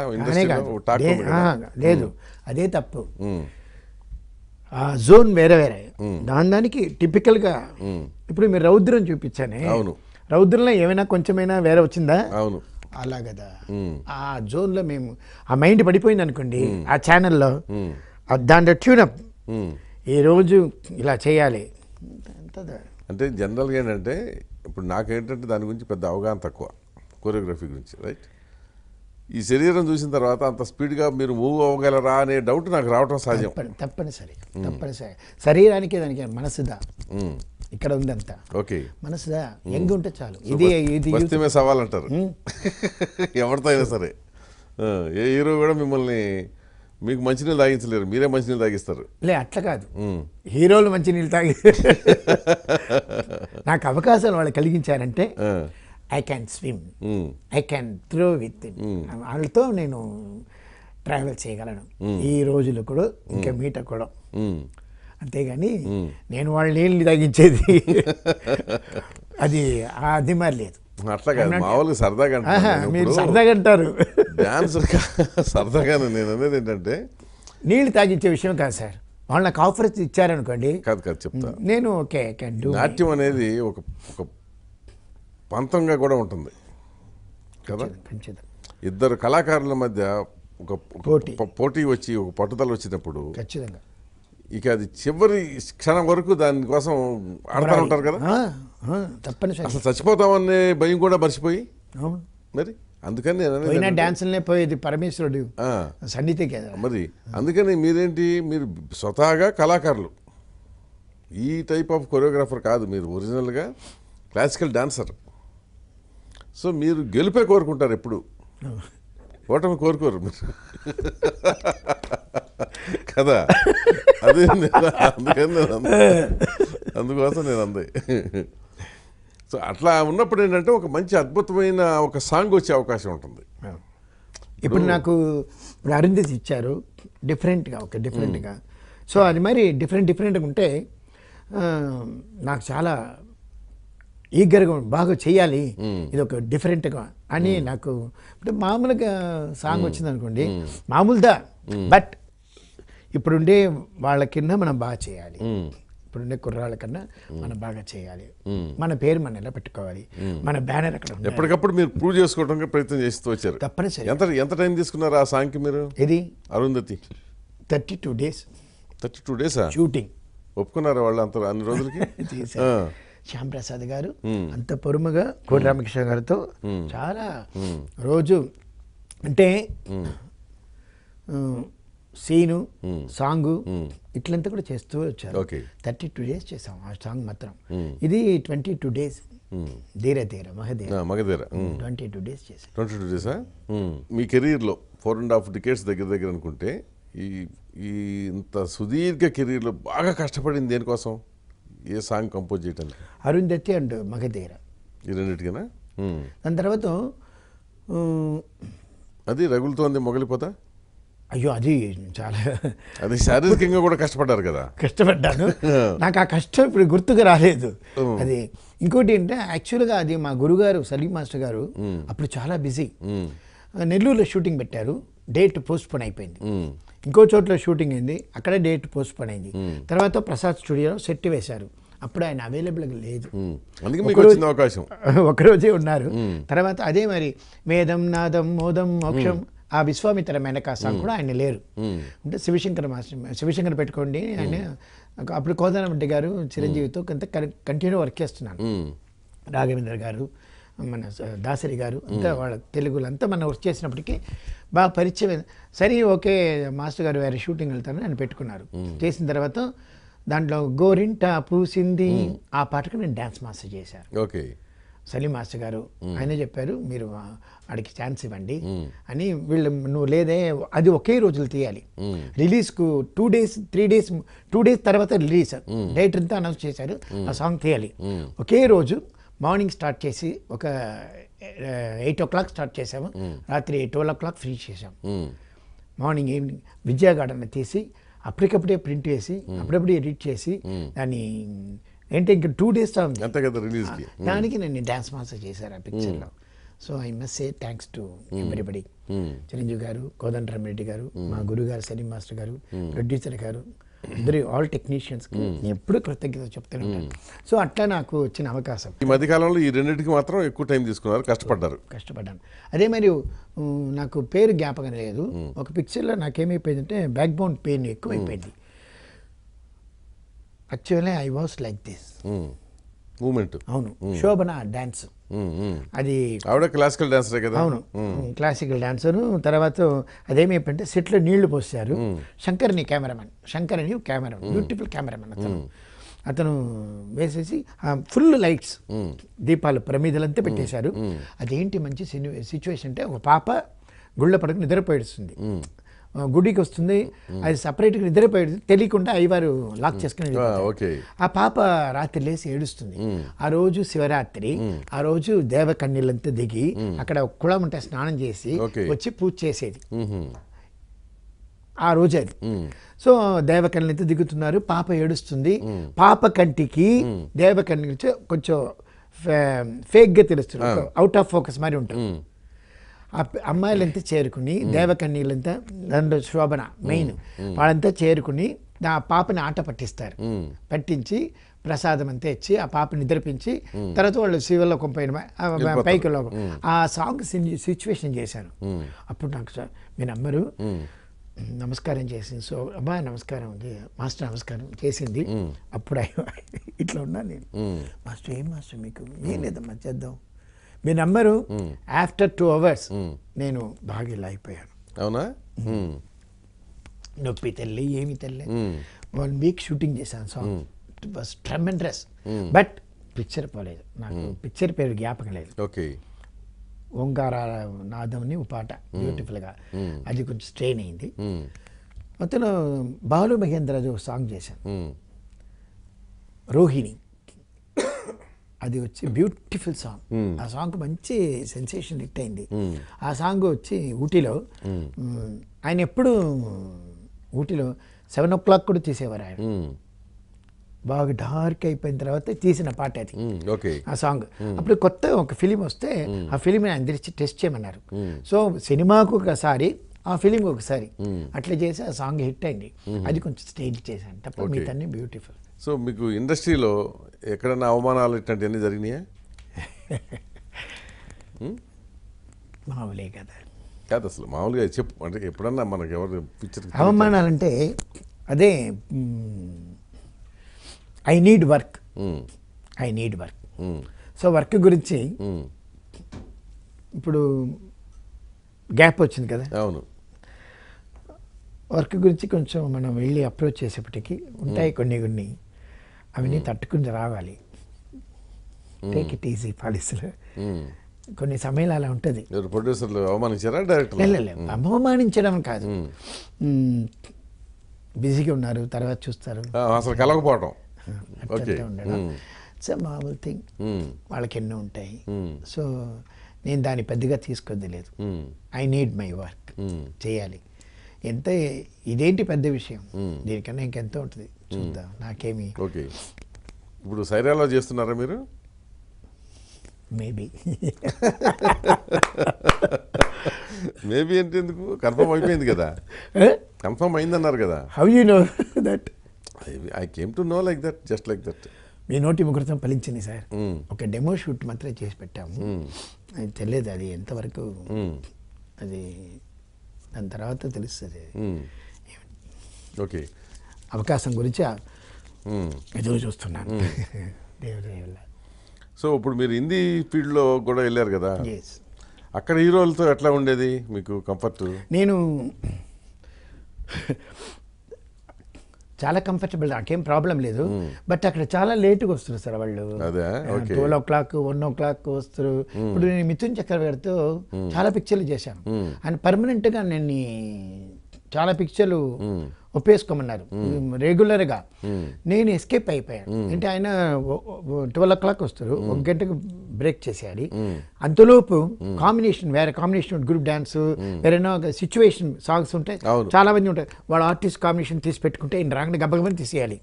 [SPEAKER 2] లేదు. అదే తప్పు. ఆ జోన్ వేరే వేరే. దాని దానికి టిపికల్గా ఇప్పుడు మీరు రౌద్రం చూపించానే
[SPEAKER 1] అవును.
[SPEAKER 2] రౌద్రంలో ఏమైనా కొంచెమైనా వేరే వచ్చిందా?
[SPEAKER 1] అవును.
[SPEAKER 2] అలా కదా. ఆ జోన్లో మేము ఆ మైండ్ పడిపోయింది అనుకోండి ఆ ఛానల్లో దాంట్లో ట్యూనప్. ఈ రోజు ఇలా చేయాలి.
[SPEAKER 1] అంటే జనరల్గా ఏంటంటే ఇప్పుడు నాకేంటంటే దాని గురించి పెద్ద అవగాహన తక్కువ కొరియోగ్రఫీ గురించి రైట్? ఈ శరీరం చూసిన తర్వాత అంత స్పీడ్గా మీరు మూవ్ అవ్వగలరా అనే డౌట్ నాకు రావటం సహజం
[SPEAKER 2] తప్పని తప్పనిసరి తప్పనిసరి. శరీరానికి దానికి మనసుదా. ఇక్కడ ఉందంతా.
[SPEAKER 1] ఓకే.
[SPEAKER 2] మనసుదా యంగ్ ఉంటే చాలు. ఇది ఇది
[SPEAKER 1] సవాల్ అంటారు ఎవరితో అయినా సరే. ఏ హీరో కూడా మిమ్మల్ని మీకు మంచినీళ్ళు తాగించలేరు. మీరే మంచినీళ్ళు తాగిస్తారు.
[SPEAKER 2] లే అట్లా కాదు. హీరోలు మంచి నీళ్ళు తాగి నాకు అవకాశాలు వాళ్ళు కలిగించారంటే. I can swim. I can throw with వాళ్ళతో నేను ట్రావెల్ చేయగలను. ఈ రోజులు కూడా ఇంకా మీట కూడా. అంతేగాని నేను వాళ్ళ నీళ్ళు తాగించేది. అది అది మరి లేదు.
[SPEAKER 1] అట్లా కాదు మామూలుగా సరదాగా.
[SPEAKER 2] మీరు సరదాగా అంటారు.
[SPEAKER 1] డాన్స్ సరదాగానే నేను అనేది ఏంటంటే
[SPEAKER 2] నీళ్ళు తాగించే విషయం కాదు సార్. వాళ్ళు నాకు ఆఫర్ ఇచ్చారనుకోండి.
[SPEAKER 1] కాదు కాదు చెప్తా.
[SPEAKER 2] నేను ఓకే
[SPEAKER 1] నాట్యం అనేది ఒక ఒక పంతంగా కూడా ఉంటుంది. కదా? ఇద్దరు కళాకారుల మధ్య ఒక
[SPEAKER 2] పోటీ.
[SPEAKER 1] వచ్చి ఒక పట్టుదల వచ్చినప్పుడు
[SPEAKER 2] ఖచ్చితంగా.
[SPEAKER 1] ఇక అది చివరి క్షణం వరకు దానికోసం ఆడుతూ ఉంటారు కదా?
[SPEAKER 2] తప్పనిసరి
[SPEAKER 1] అసలు చచ్చిపోతామనే భయం కూడా మర్చిపోయి?
[SPEAKER 2] అవును.
[SPEAKER 1] మరి? అందుకని నేను
[SPEAKER 2] డాన్సులనే పోయేది పరమేశ్వరుడు. కదా.
[SPEAKER 1] మరి అందుకని మీరేంటి? మీరు స్వతహాగా కళాకారులు. ఈ టైప్ ఆఫ్ కొరియోగ్రాఫర్ కాదు మీరు ఒరిజినల్గా క్లాసికల్ డాన్సర్ సో మీరు గెలిపే కోరుకుంటారు ఎప్పుడు. ఓటమి కోరుకోరు మీరు. కదా? అదే అందుకని నేను అంది. అందుకోసం నేను అంది. సో అట్లా ఉన్నప్పుడు ఏంటంటే ఒక మంచి అద్భుతమైన ఒక సాంగ్ వచ్చే అవకాశం ఉంటుంది.
[SPEAKER 2] ఇప్పుడు నాకు ఇప్పుడు అరుంధతి ఇచ్చారు డిఫరెంట్గా ఒక డిఫరెంట్గా. సో అది మరి డిఫరెంట్ డిఫరెంట్గా ఉంటే నాకు చాలా ఈగర్గా బాగా చేయాలి ఇది ఒక డిఫరెంట్గా అని నాకు ఇప్పుడు మామూలుగా సాంగ్ వచ్చింది అనుకోండి మామూలుదా? బట్ ఇప్పుడుండే వాళ్ళ కింద మనం బాగా చేయాలి ఇప్పుడుండే కుర్రాళ్ళ కన్నా మనం బాగా చేయాలి. మన పేరు మనం ఎలా పెట్టుకోవాలి. మన బ్యానర్ అక్కడ.
[SPEAKER 1] ఎప్పటికప్పుడు మీరు ప్రూవ్ చేసుకోవడానికి ప్రయత్నం చేస్తూ వచ్చారు.
[SPEAKER 2] తప్పనిసరి
[SPEAKER 1] ఎంత ఎంత టైం తీసుకున్నారు ఆ సాంగ్కి మీరు?
[SPEAKER 2] ఇది
[SPEAKER 1] Arundhati.
[SPEAKER 2] Thirty two days.
[SPEAKER 1] Thirty two డేసా?
[SPEAKER 2] షూటింగ్.
[SPEAKER 1] ఒప్పుకున్నారు వాళ్ళు అంత అన్ని రోజులకి?
[SPEAKER 2] శ్యామ్ ప్రసాద్ గారు అంత పొరుముగా కోటి రామకృష్ణ గారితో చాలా రోజు అంటే సీను సాంగు ఇట్లంతా కూడా చేస్తూ వచ్చారు. థర్టీ టూ డేస్ చేసాం ఆ సాంగ్ మాత్రం. ఇది ట్వంటీ టూ డేస్. ధీర ధీర మహధీర.
[SPEAKER 1] Magadheera
[SPEAKER 2] twenty two days
[SPEAKER 1] twenty two డేసా? మీ కెరీర్లో ఫోర్ అండ్ హాఫ్ డికేట్స్ దగ్గర దగ్గర అనుకుంటే ఈ ఈ ఇంత సుదీర్ఘ కెరీర్లో బాగా కష్టపడింది దేనికోసం? ఏ సాంగ్ కంపోజ్ చేయడానికి
[SPEAKER 2] అరుంధతి అండ్ మగధీర
[SPEAKER 1] ఈ రెండింటికేనా.
[SPEAKER 2] దాని తర్వాత
[SPEAKER 1] అది రగులుతోంది మొగలిపోతా?
[SPEAKER 2] అయ్యో అది చాలా
[SPEAKER 1] అది శారీరకంగా కూడా కష్టపడ్డారు కదా.
[SPEAKER 2] కష్టపడ్డాను. నాకు ఆ కష్టం ఇప్పుడు గుర్తుకు రాలేదు. అది ఇంకోటి ఏంటంటే యాక్చువల్గా అది మా గురుగారు సలీం మాస్టర్ గారు అప్పుడు చాలా బిజీ. నెల్లూరులో షూటింగ్ పెట్టారు. డేట్ పోస్ట్ పోన్ అయిపోయింది. ఇంకో చోట్ల షూటింగ్ అయింది. అక్కడ డేట్ పోస్ట్ పోన్ అయింది తర్వాత ప్రసాద్ స్టూడియోలో సెట్ వేశారు. అప్పుడు ఆయన అవైలబుల్గా లేదు.
[SPEAKER 1] అవకాశం.
[SPEAKER 2] ఒకరోజే ఉన్నారు. తర్వాత అదే మరి వేదం నాదం మోదం మోక్షం ఆ విశ్వామిత్ర మెనక సాంగ్ కూడా ఆయన లేరు. అంటే శివశంకర్ మాస్టర్ శివశంకర్ పెట్టుకోండి ఆయన. అప్పుడు కోదండరెడ్డి గారు చిరంజీవితో కొంత కంటిన్యూ వర్క్ చేస్తున్నాను. రాఘవేంద్ర గారు మన దాసరి గారు అంతా వాళ్ళ తెలుగులో అంతా మనం వర్క్ చేసినప్పటికీ బాగా పరిచయం సరే ఓకే మాస్టర్ గారు వేరే షూటింగ్ వెళ్తాను అని పెట్టుకున్నారు. చేసిన తర్వాత దాంట్లో గోరింట పూసింది. ఆ పాటకు నేను డ్యాన్స్ మాస్టర్ చేశాను.
[SPEAKER 1] ఓకే.
[SPEAKER 2] సలీం మాస్టర్ గారు ఆయనే చెప్పారు మీరు వాడికి ఛాన్స్ ఇవ్వండి అని వీళ్ళు నువ్వు లేదే అది ఒకే రోజులు తీయాలి. రిలీజ్కు two days three days two days తర్వాత రిలీజ్ డేట్ అంతా అనౌన్స్ చేశారు ఆ సాంగ్ తీయాలి. ఒకే రోజు మార్నింగ్ స్టార్ట్ చేసి ఒక ఎయిట్ ఓ క్లాక్ స్టార్ట్ చేసాము రాత్రి ట్వెల్వ్ ఓ క్లాక్ ఫినిష్ చేసాము. మార్నింగ్ ఈవినింగ్ విజయ గార్డెన్ తీసి అప్పటికప్పుడే ప్రింట్ చేసి అప్పుడప్పుడే ఎడిట్ చేసి దాన్ని ఏంటి ఇంకా టూ డేస్ దానికి నేను డ్యాన్స్ మాస్టర్ చేశాను ఆ పిక్చర్లో so I must say thanks to everybody. Chiranjeevi గారు కోదండరామిరెడ్డి గారు మా గురువు గారు సలీం మాస్టర్ గారు ప్రొడ్యూసర్ గారు అందరి ఆల్ టెక్నీషియన్స్కి ఎప్పుడు కృతజ్ఞత చెప్తూనే సో అట్లా నాకు వచ్చిన అవకాశం.
[SPEAKER 1] ఈ మధ్యకాలంలో ఈ రెండింటికి మాత్రం ఎక్కువ టైం తీసుకున్నారు కష్టపడ్డారు.
[SPEAKER 2] కష్టపడ్డాను. అదే మరి నాకు పేరు జ్ఞాపకం లేదు. ఒక పిక్చర్లో నాకేమైపోయిందంటే బ్యాక్ బోన్ పెయిన్ ఎక్కువైపోయింది actually I was like this
[SPEAKER 1] movement.
[SPEAKER 2] అవును. శోభన డ్యాన్స్ అది
[SPEAKER 1] ఆవిడ క్లాసికల్ డాన్సరే కదా?
[SPEAKER 2] అవును. క్లాసికల్ డాన్సర్ తర్వాత అదేమైపోయింటే సెట్లో నీళ్ళు పోసారు శంకర్ని కెమెరామెన్. శంకర్ అని కెమెరామెన్. బ్యూటిఫుల్ కెమెరామెన్ అతను. అతను వేసేసి ఫుల్ లైట్స్. దీపాలు ప్రమిదలంతా పెట్టేశారు. అదేంటి మంచి సిచ్యువేషన్ అంటే ఒక పాప గుళ్ళ పడక నిద్రపోయిస్తుంది. గుడికి వస్తుంది. అది సపరేట్గా నిద్రపోయి తెలియకుండా అయ్యవారు లాక్ చేసుకుని ఆ పాప రాత్రి లేచి ఏడుస్తుంది. ఆ రోజు శివరాత్రి ఆ రోజు దేవకన్యలంతా దిగి అక్కడ కుళం ఉంటే స్నానం చేసి. వచ్చి పూజ చేసేది. ఆ రోజు అది. సో దేవకన్యలంతా దిగుతున్నారు. పాప ఏడుస్తుంది. పాప కంటికి దేవకన్య కొంచెం ఫేక్గా తెలుస్తుంది. అవుట్ ఆఫ్ ఫోకస్ మరి ఉంటుంది. అమ్మాయిలంతా చేరుకుని దేవకన్యలంతా దాంట్లో శోభన మెయిన్. వాళ్ళంతా చేరుకుని ఆ పాపని ఆట పట్టిస్తారు. పట్టించి ప్రసాదం అంతా ఇచ్చి ఆ పాపని నిద్రపించి తర్వాత వాళ్ళు శివలో కొంపైన పైకి ఆ సాంగ్ సిచ్యువేషన్ చేశాను అప్పుడు నాకు సార్ మీ నమ్మరు. నమస్కారం చేసింది. సో అమ్మా నమస్కారం మాస్టర్ నమస్కారం చేసింది. అప్పుడు ఇట్లా ఉన్నాను నేను. మాస్టర్ ఏం మాస్టర్ మీకు? ఏం లేదమ్మా చేద్దాం. మీ నంబరు ఆఫ్టర్ టూ అవర్స్ నేను బాగా ఇలా అయిపోయాను.
[SPEAKER 1] అవునా.
[SPEAKER 2] నొప్పి తెల్లి ఏమి తెల్లి. వన్ వీక్ షూటింగ్ చేశాను song it was tremendous but picture పోలేదు. నాకు పిక్చర్ పేరు జ్ఞాపకం లేదు.
[SPEAKER 1] ఓకే.
[SPEAKER 2] ఓంకార నాదంని పాట బ్యూటిఫుల్గా అది కొంచెం స్ట్రెయిన్ అయింది. అతను బాలు మహేంద్రది ఒక సాంగ్ చేశాను. రోహిణి. అది వచ్చి బ్యూటిఫుల్ సాంగ్. ఆ సాంగ్ మంచి సెన్సేషన్ హిట్ అయింది. ఆ సాంగ్ వచ్చి ఊటీలో ఆయన ఎప్పుడు ఊటీలో సెవెన్ ఓ క్లాక్ కూడా తీసేవారు ఆయన. బాగా డార్క్ అయిపోయిన తర్వాత తీసిన పాట అది. ఆ సాంగ్. అప్పుడు కొత్త ఒక ఫిలిం వస్తే ఆ ఫిలిం అందరిచి టెస్ట్ చేయమన్నారు. సో సినిమాకు ఒకసారి ఆ ఫిలిం ఒకసారి. అట్లా చేసి ఆ సాంగ్ హిట్ అయింది. అది కొంచెం స్టేజ్ చేశాను. తప్ప మిగతా బ్యూటిఫుల్.
[SPEAKER 1] సో మీకు ఇండస్ట్రీలో ఎక్కడైనా అవమానాలు ఇట్లాంటివన్నీ జరిగినాయా?
[SPEAKER 2] మామూలే కదా.
[SPEAKER 1] కాదు అసలు మామూలుగా చెప్పు. అంటే ఎప్పుడన్నా మనకి ఎవరు పిక్చర్
[SPEAKER 2] అవమానాలంటే అదే I need work I need work so work గురించి ఇప్పుడు గ్యాప్ వచ్చింది కదా.
[SPEAKER 1] అవును.
[SPEAKER 2] వర్క్ గురించి కొంచెం మనం వెళ్ళి అప్రోచ్ చేసేప్పటికీ ఉంటాయి కొన్ని కొన్ని. అవన్నీ తట్టుకుని రావాలి. టేక్ ఇట్ ఈజీ పాలిస్తారు కొన్ని సమయాలు అలా ఉంటుంది.
[SPEAKER 1] ప్రొడ్యూసర్లు అవమానించారా డైరెక్టర్
[SPEAKER 2] అవమానించడం కాదు. బిజీగా ఉన్నారు తర్వాత చూస్తారు.
[SPEAKER 1] అసలు ఓకే.
[SPEAKER 2] ఉండడం. సో మామూలు థింగ్. వాళ్ళకి ఎన్నో ఉంటాయి. సో నేను దాన్ని పెద్దగా తీసుకొద్ది లేదు. I need my work. చేయాలి. ఎంత ఇదేంటి పెద్ద విషయం? దీనికన్నా ఇంకెంతో ఉంటుంది. చూద్దాం. నాకేమి?
[SPEAKER 1] ఓకే. ఇప్పుడు సైరాలో చేస్తున్నారా మీరు?
[SPEAKER 2] మేబీ.
[SPEAKER 1] మేబీ అంటే ఎందుకు? కన్ఫర్మ్ అయిపోయింది కదా. కన్ఫర్మ్ అయిందన్నారు కదా.
[SPEAKER 2] How you know that
[SPEAKER 1] I came to know like that just like that
[SPEAKER 2] మీ నోటి ముహూర్తం ఫలించింది సార్. ఒక డెమో షూట్ మాత్రమే చేసి పెట్టాము. అది తెలియదు అది ఎంతవరకు అది దాని తర్వాత తెలుస్తుంది.
[SPEAKER 1] ఓకే.
[SPEAKER 2] అవకాశం గురించి ఎదురు చూస్తున్నాను. దేవుడి వల్ల.
[SPEAKER 1] సో ఇప్పుడు మీరు హిందీ ఫీల్డ్లో కూడా వెళ్ళారు కదా? అక్కడ హీరోలతో ఎట్లా ఉండేది మీకు కంఫర్ట్
[SPEAKER 2] నేను చాలా కంఫర్టబుల్ నాకేం ప్రాబ్లం లేదు. బట్ అక్కడ చాలా లేట్గా వస్తారు సార్ వాళ్ళు. Twelve o clock one o clock వస్తారు. ఇప్పుడు నేను మిథున్ చక్రవర్తితో చాలా పిక్చర్లు చేశాను. ఆయన పర్మనెంట్గా నేను చాలా పిక్చర్లు ఒప్పేసుకోమన్నారు. రెగ్యులర్గా. నేను ఎస్కేప్ అయిపోయాను. అంటే ఆయన ట్వెల్వ్ ఓ క్లాక్ వస్తారు. ఒక గంటకు బ్రేక్ చేసేయాలి. అంతలోపు కాంబినేషన్ వేరే కాంబినేషన్ గ్రూప్ డాన్స్ వేరేనా సిచ్యువేషన్ సాంగ్స్ ఉంటాయి. చాలా మంది ఉంటాయి వాళ్ళ ఆర్టిస్ట్ కాంబినేషన్ తీసి పెట్టుకుంటే ఈయన రాగానే గబగబని తీసేయాలి.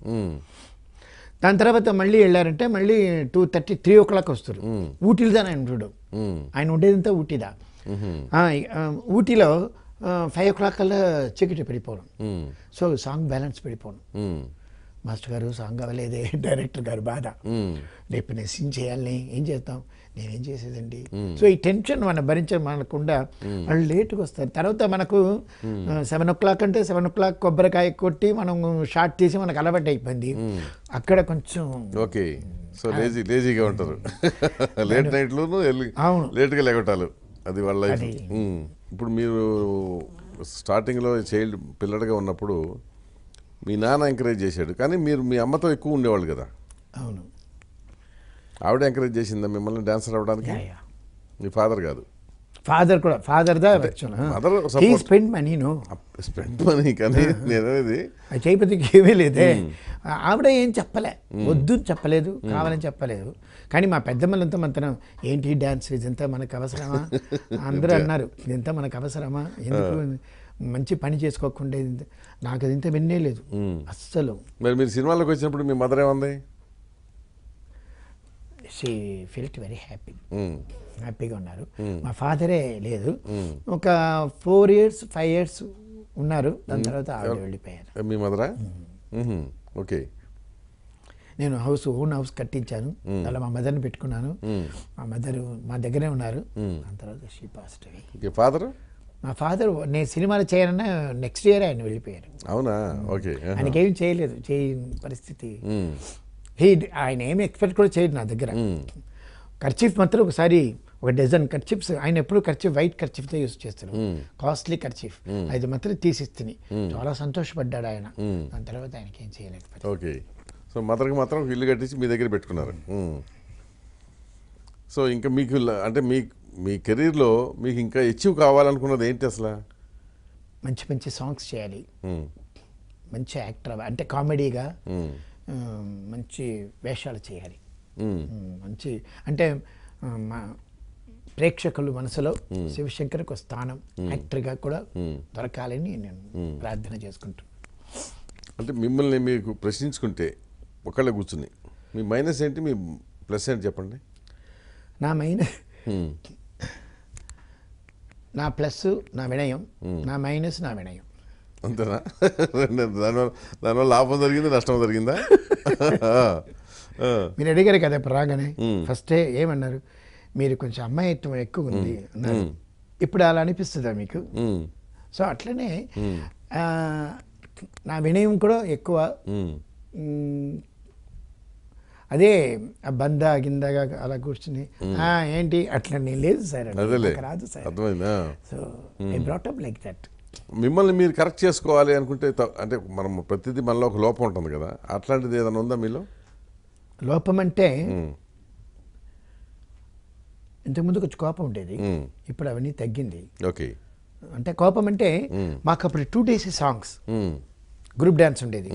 [SPEAKER 2] దాని తర్వాత మళ్ళీ వెళ్ళారంటే మళ్ళీ two thirty three o clock వస్తారు ఊటీలో ఆయన చూడు? ఆయన ఉండేదంతా ఊటీదా? ఊటీలో ఫైవ్ ఓ క్లాక్ కల్లా చీకటి పడిపోవడం. సో సాంగ్ బ్యాలెన్స్ పడిపోవడం. మాస్టర్ గారు సాంగ్ అవ్వలేదే డైరెక్టర్ గారు బాధ. రేపు నేను సీన్ చేయాలని ఏం చేస్తాం? నేనేం చేసేదండి? సో ఈ టెన్షన్ మనం భరించమనకుండా వాళ్ళు లేట్గా వస్తారు. తర్వాత మనకు సెవెన్ ఓ క్లాక్ అంటే సెవెన్ ఓ క్లాక్ కొబ్బరికాయ కొట్టి మనం షార్ట్ తీసి మనకు అలవాటు అయిపోయింది. అక్కడ కొంచెం
[SPEAKER 1] ఓకే. సో లేజీ లేజీగా ఉంటారు. లేట్
[SPEAKER 2] అవును.
[SPEAKER 1] లేట్గా లేగటాలు అది వాళ్ళ ఇప్పుడు మీరు స్టార్టింగ్లో చైల్డ్ పిల్లడిగా ఉన్నప్పుడు మీ నాన్న ఎంకరేజ్ చేశాడు. కానీ మీరు మీ అమ్మతో ఎక్కువ ఉండేవాళ్ళు కదా.
[SPEAKER 2] అవును.
[SPEAKER 1] ఆవిడ ఎంకరేజ్ చేసిందా మిమ్మల్ని డాన్సర్ అవ్వడానికి. మీ ఫాదర్ కాదు.
[SPEAKER 2] ఫాదర్ కూడా ఫాదర్ దా వచ్చాను. He. Spend money no
[SPEAKER 1] spend money కానీ నేను అనేది
[SPEAKER 2] ఆ చేయపతికి ఏమీ లేదే. ఆవిడ ఏం చెప్పలే. వద్దు చెప్పలేదు కావాలని చెప్పలేదు. కానీ మా పెద్దమ్మలంతా మంతనం ఏంటి డ్యాన్స్ ఇదంతా మనకు అవసరమా? అందరూ అన్నారు ఇదంతా మనకు అవసరమా? ఎందుకు మంచి పని చేసుకోకుండా ఇది- నాకు అదింత విన్నే లేదు. అస్సలు.
[SPEAKER 1] మరి మీరు సినిమాలోకి వచ్చినప్పుడు మీ మదర్ ఏమంది?
[SPEAKER 2] షీ ఫీల్ట్ వెరీ హ్యాపీ హ్యాపీగా ఉన్నారు. మా ఫాదరే లేదు. ఒక ఫోర్ ఇయర్స్ ఫైవ్ ఇయర్స్ ఉన్నారు. దాని తర్వాత ఆవిడ వెళ్ళిపోయారు.
[SPEAKER 1] మీ మదరా. ఓకే.
[SPEAKER 2] నేను హౌస్ ఓన్ హౌస్ కట్టించాను. అలా మా మదర్ని పెట్టుకున్నాను. మా మదర్ మా దగ్గరే ఉన్నారు. దాని తర్వాత షీ పాస్ట్
[SPEAKER 1] ఫాదర్?
[SPEAKER 2] మా ఫాదర్ నేను సినిమాలు చేయనన్నా నెక్స్ట్ ఇయర్ ఆయన వెళ్ళిపోయారు.
[SPEAKER 1] అవునా? ఓకే.
[SPEAKER 2] ఆయనకి ఏం చేయలేదు. చేయని పరిస్థితి. హీ ఆయన ఏమి ఎక్స్పెక్ట్ కూడా చేయడు నా దగ్గర. ఖర్చీఫ్ మాత్రం ఒకసారి ఒక డజన్ ఖర్చీఫ్స్ ఆయన ఎప్పుడు ఖర్చీఫ్ వైట్ ఖర్చీఫ్తో యూస్ చేస్తారు. కాస్ట్లీ ఖర్చీఫ్ అది మాత్రం తీసిస్తుంది చాలా సంతోషపడ్డాడు ఆయన. దాని తర్వాత ఆయనకి ఏం చేయలేకపోయారు
[SPEAKER 1] ఓకే. సో మదర్కి మాత్రం ఇల్లు కట్టించి మీ దగ్గర పెట్టుకున్నారు. సో ఇంకా మీకు అంటే మీ మీ కెరీర్లో మీకు ఇంకా అచీవ్ కావాలనుకున్నది ఏంటి అసలు?
[SPEAKER 2] మంచి మంచి సాంగ్స్ చేయాలి. మంచి యాక్టర్ అంటే కామెడీగా మంచి వేషాలు చేయాలి. మంచి అంటే ప్రేక్షకుల మనసులో శివశంకర్కి ఒక స్థానం యాక్టర్గా కూడా దొరకాలని నేను ప్రార్థన చేసుకుంటున్నాను
[SPEAKER 1] అంటే మిమ్మల్ని మీకు ప్రశ్నించుకుంటే ఒకళ్ళే కూర్చుని మీ మైనస్ ఏంటి మీ ప్లస్ ఏంటి చెప్పండి?
[SPEAKER 2] నా
[SPEAKER 1] మ్మ్.
[SPEAKER 2] నా ప్లస్ నా వినయం నా మైనస్ నా వినయం.
[SPEAKER 1] అంతేనా? దానివల్ల దానివల్ల లాభం జరిగిందా నష్టం జరిగిందా.
[SPEAKER 2] మీరు అడిగారు కదా రాగానే ఫస్టే ఏమన్నారు? మీరు కొంచెం అమ్మాయిత్వం ఎక్కువ ఉంది అన్నారు. ఇప్పుడు అలా అనిపిస్తుందా మీకు. సో అట్లనే నా వినయం కూడా ఎక్కువ. అదే ఆ బంద గిందగా అలా కూర్చుని "ఆ, ఏంటి? అట్లా నేను లేదు సార్ రాదు sir. So I brought up like that
[SPEAKER 1] మిమ్మల్ని మీరు కరెక్ట్ చేసుకోవాలి అనుకుంటే అంటే మనం ప్రతిదీ మనలో ఒక లోపం ఉంటుంది కదా. అట్లాంటిది ఏదైనా ఉందా మీలో?
[SPEAKER 2] లోపం అంటే. ఇంతకుముందు కొంచెం కోపం ఉండేది. ఇప్పుడు అవన్నీ తగ్గింది.
[SPEAKER 1] ఓకే.
[SPEAKER 2] అంటే కోపం అంటే మాకు అప్పుడు two days songs. Group dance ఉండేది.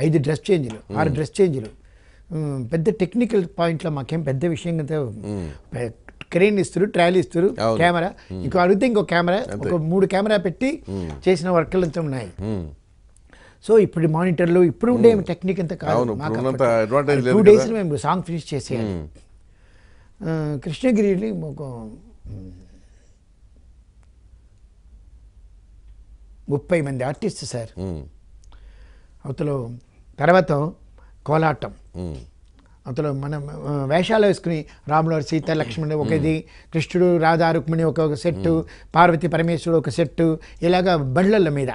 [SPEAKER 2] ఐదు డ్రెస్ చేంజ్లు ఆరు డ్రెస్ చేంజ్లు. పెద్ద టెక్నికల్ పాయింట్లో మాకేం పెద్ద విషయం క్రెయిన్ ఇస్తారు ట్రయల్ ఇస్తారు. కెమెరా. ఇంకో అడిగితే ఇంకో కెమెరా ఒక మూడు కెమెరా పెట్టి చేసిన వర్క్లు అంతా ఉన్నాయి. సో ఇప్పుడు మానిటర్లు ఇప్పుడు ఉండే టెక్నిక్ అంతా కాదు టూ. డేస్ మేము సాంగ్ ఫినిష్ చేసేయాలి. ఆ, కృష్ణగిరి ఒక ఉమ్, ముప్పై మంది ఆర్టిస్ట్ సార్. అవతల తర్వాత కోలాటం. అవతల మనం వేషాలు వేసుకుని రాముడు సీత లక్ష్మణుడు ఒక ఇది కృష్ణుడు రాధా రుక్మిణి ఒక ఒక సెట్టు పార్వతి పరమేశ్వరుడు ఒక సెట్టు ఇలాగా బండ్లల మీద.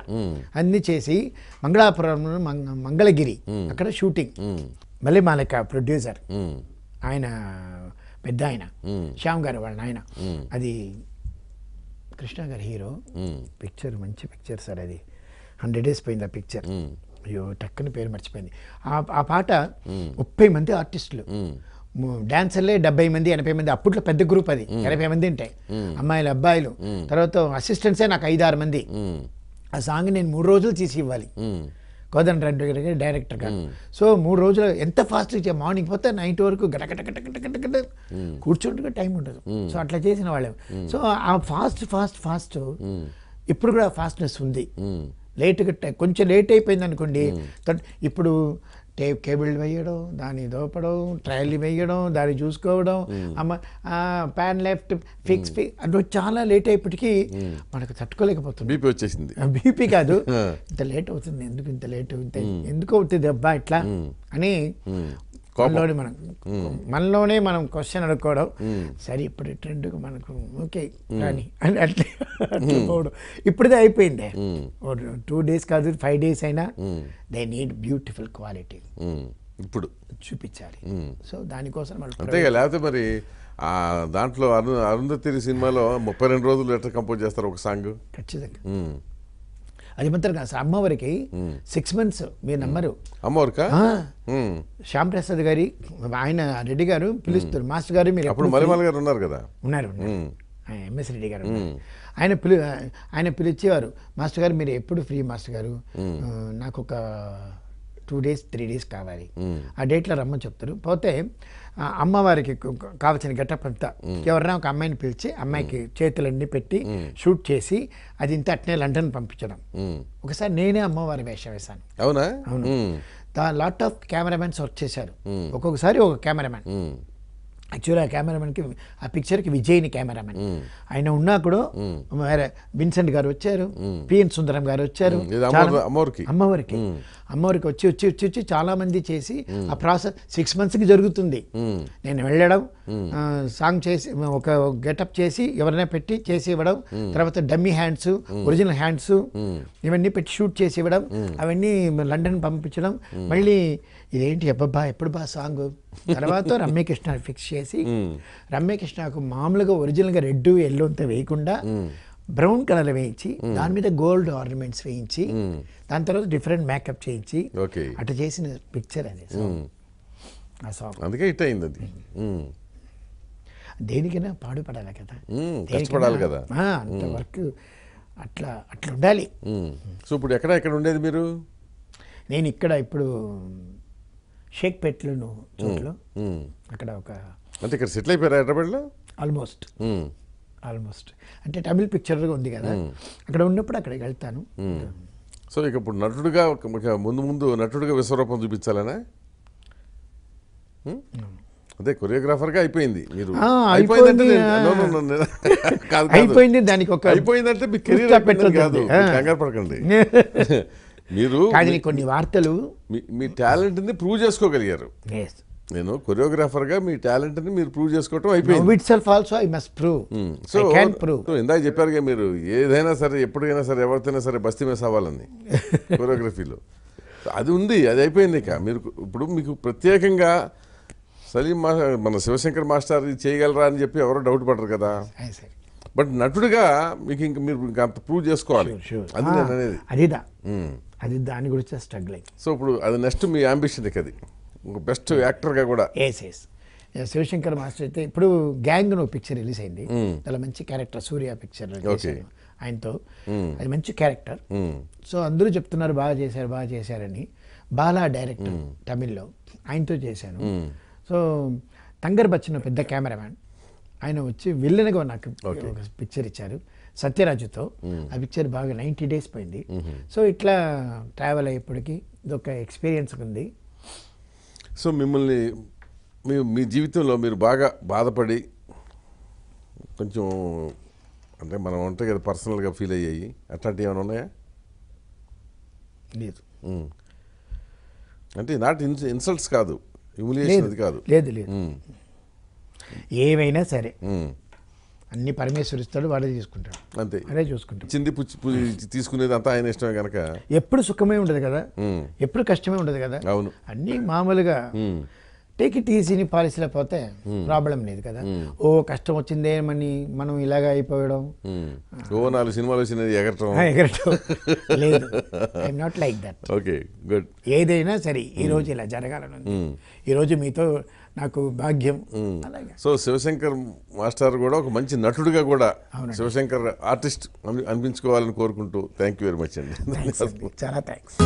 [SPEAKER 2] అన్ని చేసి మంగళాపురం మంగ- మంగళగిరి అక్కడ షూటింగ్. మళ్ళీ మాలక ప్రొడ్యూసర్. ఆయన పెద్ద ఆయన శ్యామ్ గారు వాళ్ళ ఆయన అది కృష్ణ గారి హీరో. పిక్చర్ మంచి పిక్చర్ సార్ అది. హండ్రెడ్ డేస్ పోయింది ఆ పిక్చర్. అయ్యో టక్కుని పేరు మర్చిపోయింది. ఆ ఆ పాట ముప్పై మంది ఆర్టిస్టులు. డాన్సర్లే డెబ్బై మంది ఎనభై మంది. అప్పట్లో పెద్ద గ్రూప్ అది. ఎనభై మంది ఉంటాయి. అమ్మాయిలు అబ్బాయిలు. తర్వాత అసిస్టెంట్సే నాకు ఐదారు మంది. ఆ సాంగ్ నేను మూడు రోజులు తీసి ఇవ్వాలి.
[SPEAKER 1] మ్మ్.
[SPEAKER 2] కోదండ రెడ్డి గారి డైరెక్టర్ గారు. సో మూడు రోజులు ఎంత ఫాస్ట్ మార్నింగ్ పోతే నైట్ వరకు గట గట గట గట గట గట కూర్చోట్టుగా టైం ఉండదు. సో అట్లా చేసిన వాళ్ళం. సో ఆ ఫాస్ట్ ఫాస్ట్ ఫాస్ట్ ఇప్పుడు కూడా ఫాస్ట్నెస్ ఉంది. లేట్గా కొంచెం లేట్ అయిపోయింది అనుకోండి ఇప్పుడు టేప్ కేబుల్ వేయడం దాన్ని దోపడం ట్రయల్ వేయడం దాన్ని చూసుకోవడం అమ్మ ప్యాన్ లెఫ్ట్ ఫిక్స్ ఫిక్స్ అంటే చాలా లేట్ అయ్యేప్పటికీ మనకు తట్టుకోలేకపోతుంది
[SPEAKER 1] బీపీ వచ్చేసింది.
[SPEAKER 2] బీపీ కాదు. ఇంత లేట్ అవుతుంది. ఎందుకు ఇంత లేట్? ఇంత ఎందుకు అవుతుంది అబ్బా ఇట్లా? అని మనలోనే మనం మనలోనే మనం క్వశ్చన్ అడుక్కోవడం. సరే ఇప్పుడు ట్రెండ్ మనకు ఓకే కానీ అని అట్లా అట్లా పోవడం. ఇప్పుడుదే అయిపోయింది. టూ డేస్ కాదు ఫైవ్ డేస్ అయినా దే నీడ్ బ్యూటిఫుల్ క్వాలిటీ.
[SPEAKER 1] ఇప్పుడు.
[SPEAKER 2] చూపించాలి. సో దానికోసం
[SPEAKER 1] అంతేగా లేకపోతే మరి ఆ దాంట్లో అరు అరుంధతి సినిమాలో ముప్పై రెండు రోజులు ఎట్లా కంపోజ్ చేస్తారు ఒక సాంగ్
[SPEAKER 2] ఖచ్చితంగా.
[SPEAKER 1] మ్మ్.
[SPEAKER 2] అది మాత్రం కాదు సార్ అమ్మవారికి సిక్స్ మంత్స్ మీరు నమ్మరు.
[SPEAKER 1] అమ్మవారికా.
[SPEAKER 2] శ్యామ్ ప్రసాద్ గారి ఆయన రెడ్డి గారు పిలుస్తారు. మాస్టర్ గారు మీరు
[SPEAKER 1] అప్పుడు మలిమల్ గారు ఉన్నారు కదా?
[SPEAKER 2] ఉన్నారు ఎంఎస్ రెడ్డి గారు. ఆయన పిలి ఆయన పిలిచేవారు. మాస్టర్ గారు మీరు ఎప్పుడు ఫ్రీ మాస్టర్ గారు? నాకు ఒక టూ డేస్ త్రీ డేస్ కావాలి. ఆ డేట్లో రమ్మని చెప్తారు. పోతే అమ్మవారికి కావాల్సిన గెటప్ అంతా. ఎవరైనా ఒక అమ్మాయిని పిలిచి అమ్మాయికి చేతులన్నీ పెట్టి షూట్ చేసి అది ఇంత అట్నే లండన్ పంపించడం. ఒకసారి నేనే అమ్మవారి వేషం వేశాను.
[SPEAKER 1] అవునా? మ్మ్.
[SPEAKER 2] The lot of cameramens work చేశారు. ఒక్కొక్కసారి ఒక కెమెరామెన్. ఆ కెమెరామెన్కి ఆ పిక్చర్కి విజయ్ని కెమెరామెన్. ఆయన ఉన్నా కూడా వేరే విన్సెంట్ గారు వచ్చారు పిఎన్ సుందరం గారు వచ్చారు.
[SPEAKER 1] అమ్మవారికి
[SPEAKER 2] అమ్మవారికి అమ్మవారికి వచ్చి వచ్చి వచ్చి వచ్చి చాలా మంది చేసి ఆ ప్రాసెస్ సిక్స్ మంత్స్కి జరుగుతుంది. నేను వెళ్ళడం సాంగ్ చేసి ఒక గెటప్ చేసి ఎవరైనా పెట్టి చేసి ఇవ్వడం తర్వాత డమ్మీ హ్యాండ్స్ ఒరిజినల్ హ్యాండ్స్ ఇవన్నీ పెట్టి షూట్ చేసి ఇవ్వడం అవన్నీ లండన్ పంపించడం మళ్ళీ ఇదేంటి అబ్బబ్బా ఎప్పుడు బా సాంగ్? తర్వాత రమ్యకృష్ణ ఫిక్స్ చేసి రమ్యకృష్ణకు మామూలుగా ఒరిజినల్గా రెడ్ ఎల్లో అంతా వేయకుండా బ్రౌన్ కలర్ వేయించి దాని మీద గోల్డ్ ఆర్నమెంట్స్ వేయించి దాని తర్వాత డిఫరెంట్ మేకప్ చేయించి
[SPEAKER 1] ఓకే.
[SPEAKER 2] అటు చేసిన పిక్చర్ అది. song. ఆ సాంగ్.
[SPEAKER 1] అందుకే హిట్ అయింది అది.
[SPEAKER 2] దేనికైనా పాడుపడాలి కదా.
[SPEAKER 1] కష్టపడాలి కదా.
[SPEAKER 2] అంత వర్క్ అట్లా అట్లా ఉండాలి.
[SPEAKER 1] సో ఇప్పుడు ఎక్కడ ఎక్కడ ఉండేది మీరు?
[SPEAKER 2] నేను ఇక్కడ ఇప్పుడు షేక్పేట్లో చోట్లో.
[SPEAKER 1] మ్మ్.
[SPEAKER 2] అక్కడ ఒక
[SPEAKER 1] అంటే ఇక్కడ సెటిల్ అయిపోయారా హైదరాబాద్లో?
[SPEAKER 2] ఆల్మోస్ట్. ఆల్మోస్ట్ అంటే తమిళ్ పిక్చర్ ఉంది కదా. అక్కడ ఉన్నప్పుడు అక్కడికి వెళ్తాను.
[SPEAKER 1] సో ఇక ఇప్పుడు నటుడుగా ముందు ముందు నటుడుగా విశ్వరూపం చూపించాలనా? అదే కొరియోగ్రాఫర్గా అయిపోయింది. మీరు
[SPEAKER 2] అయిపోయింది, దానికి ఒక
[SPEAKER 1] అయిపోయిందంటే మీ కెరీర్ కాదు. కంగారు పడకండి. మీరు
[SPEAKER 2] కానీ కొన్ని వార్తలు.
[SPEAKER 1] మీ- మీ టాలెంట్ని ప్రూవ్ చేసుకోగలిగారు. నేను కొరియోగ్రాఫర్గా మీ టాలెంట్ని మీరు ప్రూవ్ చేసుకోవటం అయిపోయింది.
[SPEAKER 2] Itself also I must prove
[SPEAKER 1] so
[SPEAKER 2] can prove
[SPEAKER 1] ఇందాక చెప్పారుగా మీరు ఏదైనా సరే ఎప్పటికైనా సరే ఎవరితోనైనా సరే బస్తీ మీద అవ్వాలని కొరియోగ్రఫీలో. అది ఉంది అది అయిపోయింది ఇక. మీరు ఇప్పుడు మీకు ప్రత్యేకంగా సలీం మా మన శివశంకర్ మాస్టర్ ఇది చేయగలరా అని చెప్పి ఎవరో డౌట్ పడరు కదా. బట్ నటుడిగా మీకు ఇంక మీరు ఇంకా అంత ప్రూవ్ చేసుకోవాలి. అది నేను అనేది.
[SPEAKER 2] అదిదా
[SPEAKER 1] మ్మ్.
[SPEAKER 2] అది దాని గురించి స్ట్రగ్లింగ్
[SPEAKER 1] సో ఇప్పుడు అది నెక్స్ట్ మీ అంబిషన్ అది. బెస్ట్ యాక్టర్గా కూడా.
[SPEAKER 2] ఎస్ ఎస్ శివశంకర్ మాస్టర్ అయితే ఇప్పుడు గ్యాంగ్ ఒక పిక్చర్ రిలీజ్ అయింది. చాలా మంచి క్యారెక్టర్ సూర్య పిక్చర్ ఆయనతో. అది మంచి క్యారెక్టర్. సో అందరూ చెప్తున్నారు బాగా చేశారు బాగా చేశారని. బాలా డైరెక్టర్ తమిళ్ళో ఆయనతో చేశాను. సో తంగర్ బచ్చన్ పెద్ద కెమెరామ్యాన్ ఆయన వచ్చి విల్లన్గా నాకు ఒక పిక్చర్ ఇచ్చారు. సత్యరాజుతో ఆ పిక్చర్ బాగా నైంటీ డేస్ పోయింది. సో ఇట్లా ట్రావెల్ అయ్యేప్పటికీ ఇదొక ఎక్స్పీరియన్స్ ఉంది.
[SPEAKER 1] సో మిమ్మల్ని మీ మీ జీవితంలో మీరు బాగా బాధపడి కొంచెం అంటే మనం ఉంటాయి కదా పర్సనల్గా ఫీల్ అయ్యాయి. అట్లాంటివి ఏమైనా ఉన్నాయా?
[SPEAKER 2] లేదు.
[SPEAKER 1] అంటే నాట్ ఇన్ ఇన్సల్ట్స్ కాదు. హ్యూమిలియేషన్ కాదు.
[SPEAKER 2] లేదు లేదు. ఏమైనా సరే. అన్ని పరమేశ్వరు ఇస్తాడు వాడే తీసుకుంటాడు.
[SPEAKER 1] అంతే.
[SPEAKER 2] అదే చూసుకుంటాం.
[SPEAKER 1] చింది తీసుకునేది అంతా ఆయన ఇష్టమే కనుక
[SPEAKER 2] ఎప్పుడు సుఖమే ఉండదు కదా. ఎప్పుడు కష్టమే ఉండదు కదా.
[SPEAKER 1] అవును.
[SPEAKER 2] అన్నీ మామూలుగా
[SPEAKER 1] మ్మ్.
[SPEAKER 2] టేక్ ఇట్ ఈజీని పాలసీలో పోతే ప్రాబ్లం లేదు కదా. ఓ కష్టం వచ్చిందే మని మనం ఇలాగ అయిపోవడం.
[SPEAKER 1] మ్మ్. ఓ నాలుగు సినిమాలు వచ్చినది ఎగరటం.
[SPEAKER 2] ఎగరటం. లేదు. I'm not like that
[SPEAKER 1] okay good
[SPEAKER 2] ఏదైనా సరే ఈ రోజు ఇలా జరగాలని ఉంది. ఈ రోజు మీతో నాకు భాగ్యం. అలాగే.
[SPEAKER 1] సో శివశంకర్ మాస్టర్ కూడా ఒక మంచి నటుడిగా కూడా శివశంకర్ ఆర్టిస్ట్ అని అనిపించుకోవాలని కోరుకుంటూ థ్యాంక్ యూ వెరీ మచ్
[SPEAKER 2] అండి. చాలా థ్యాంక్స్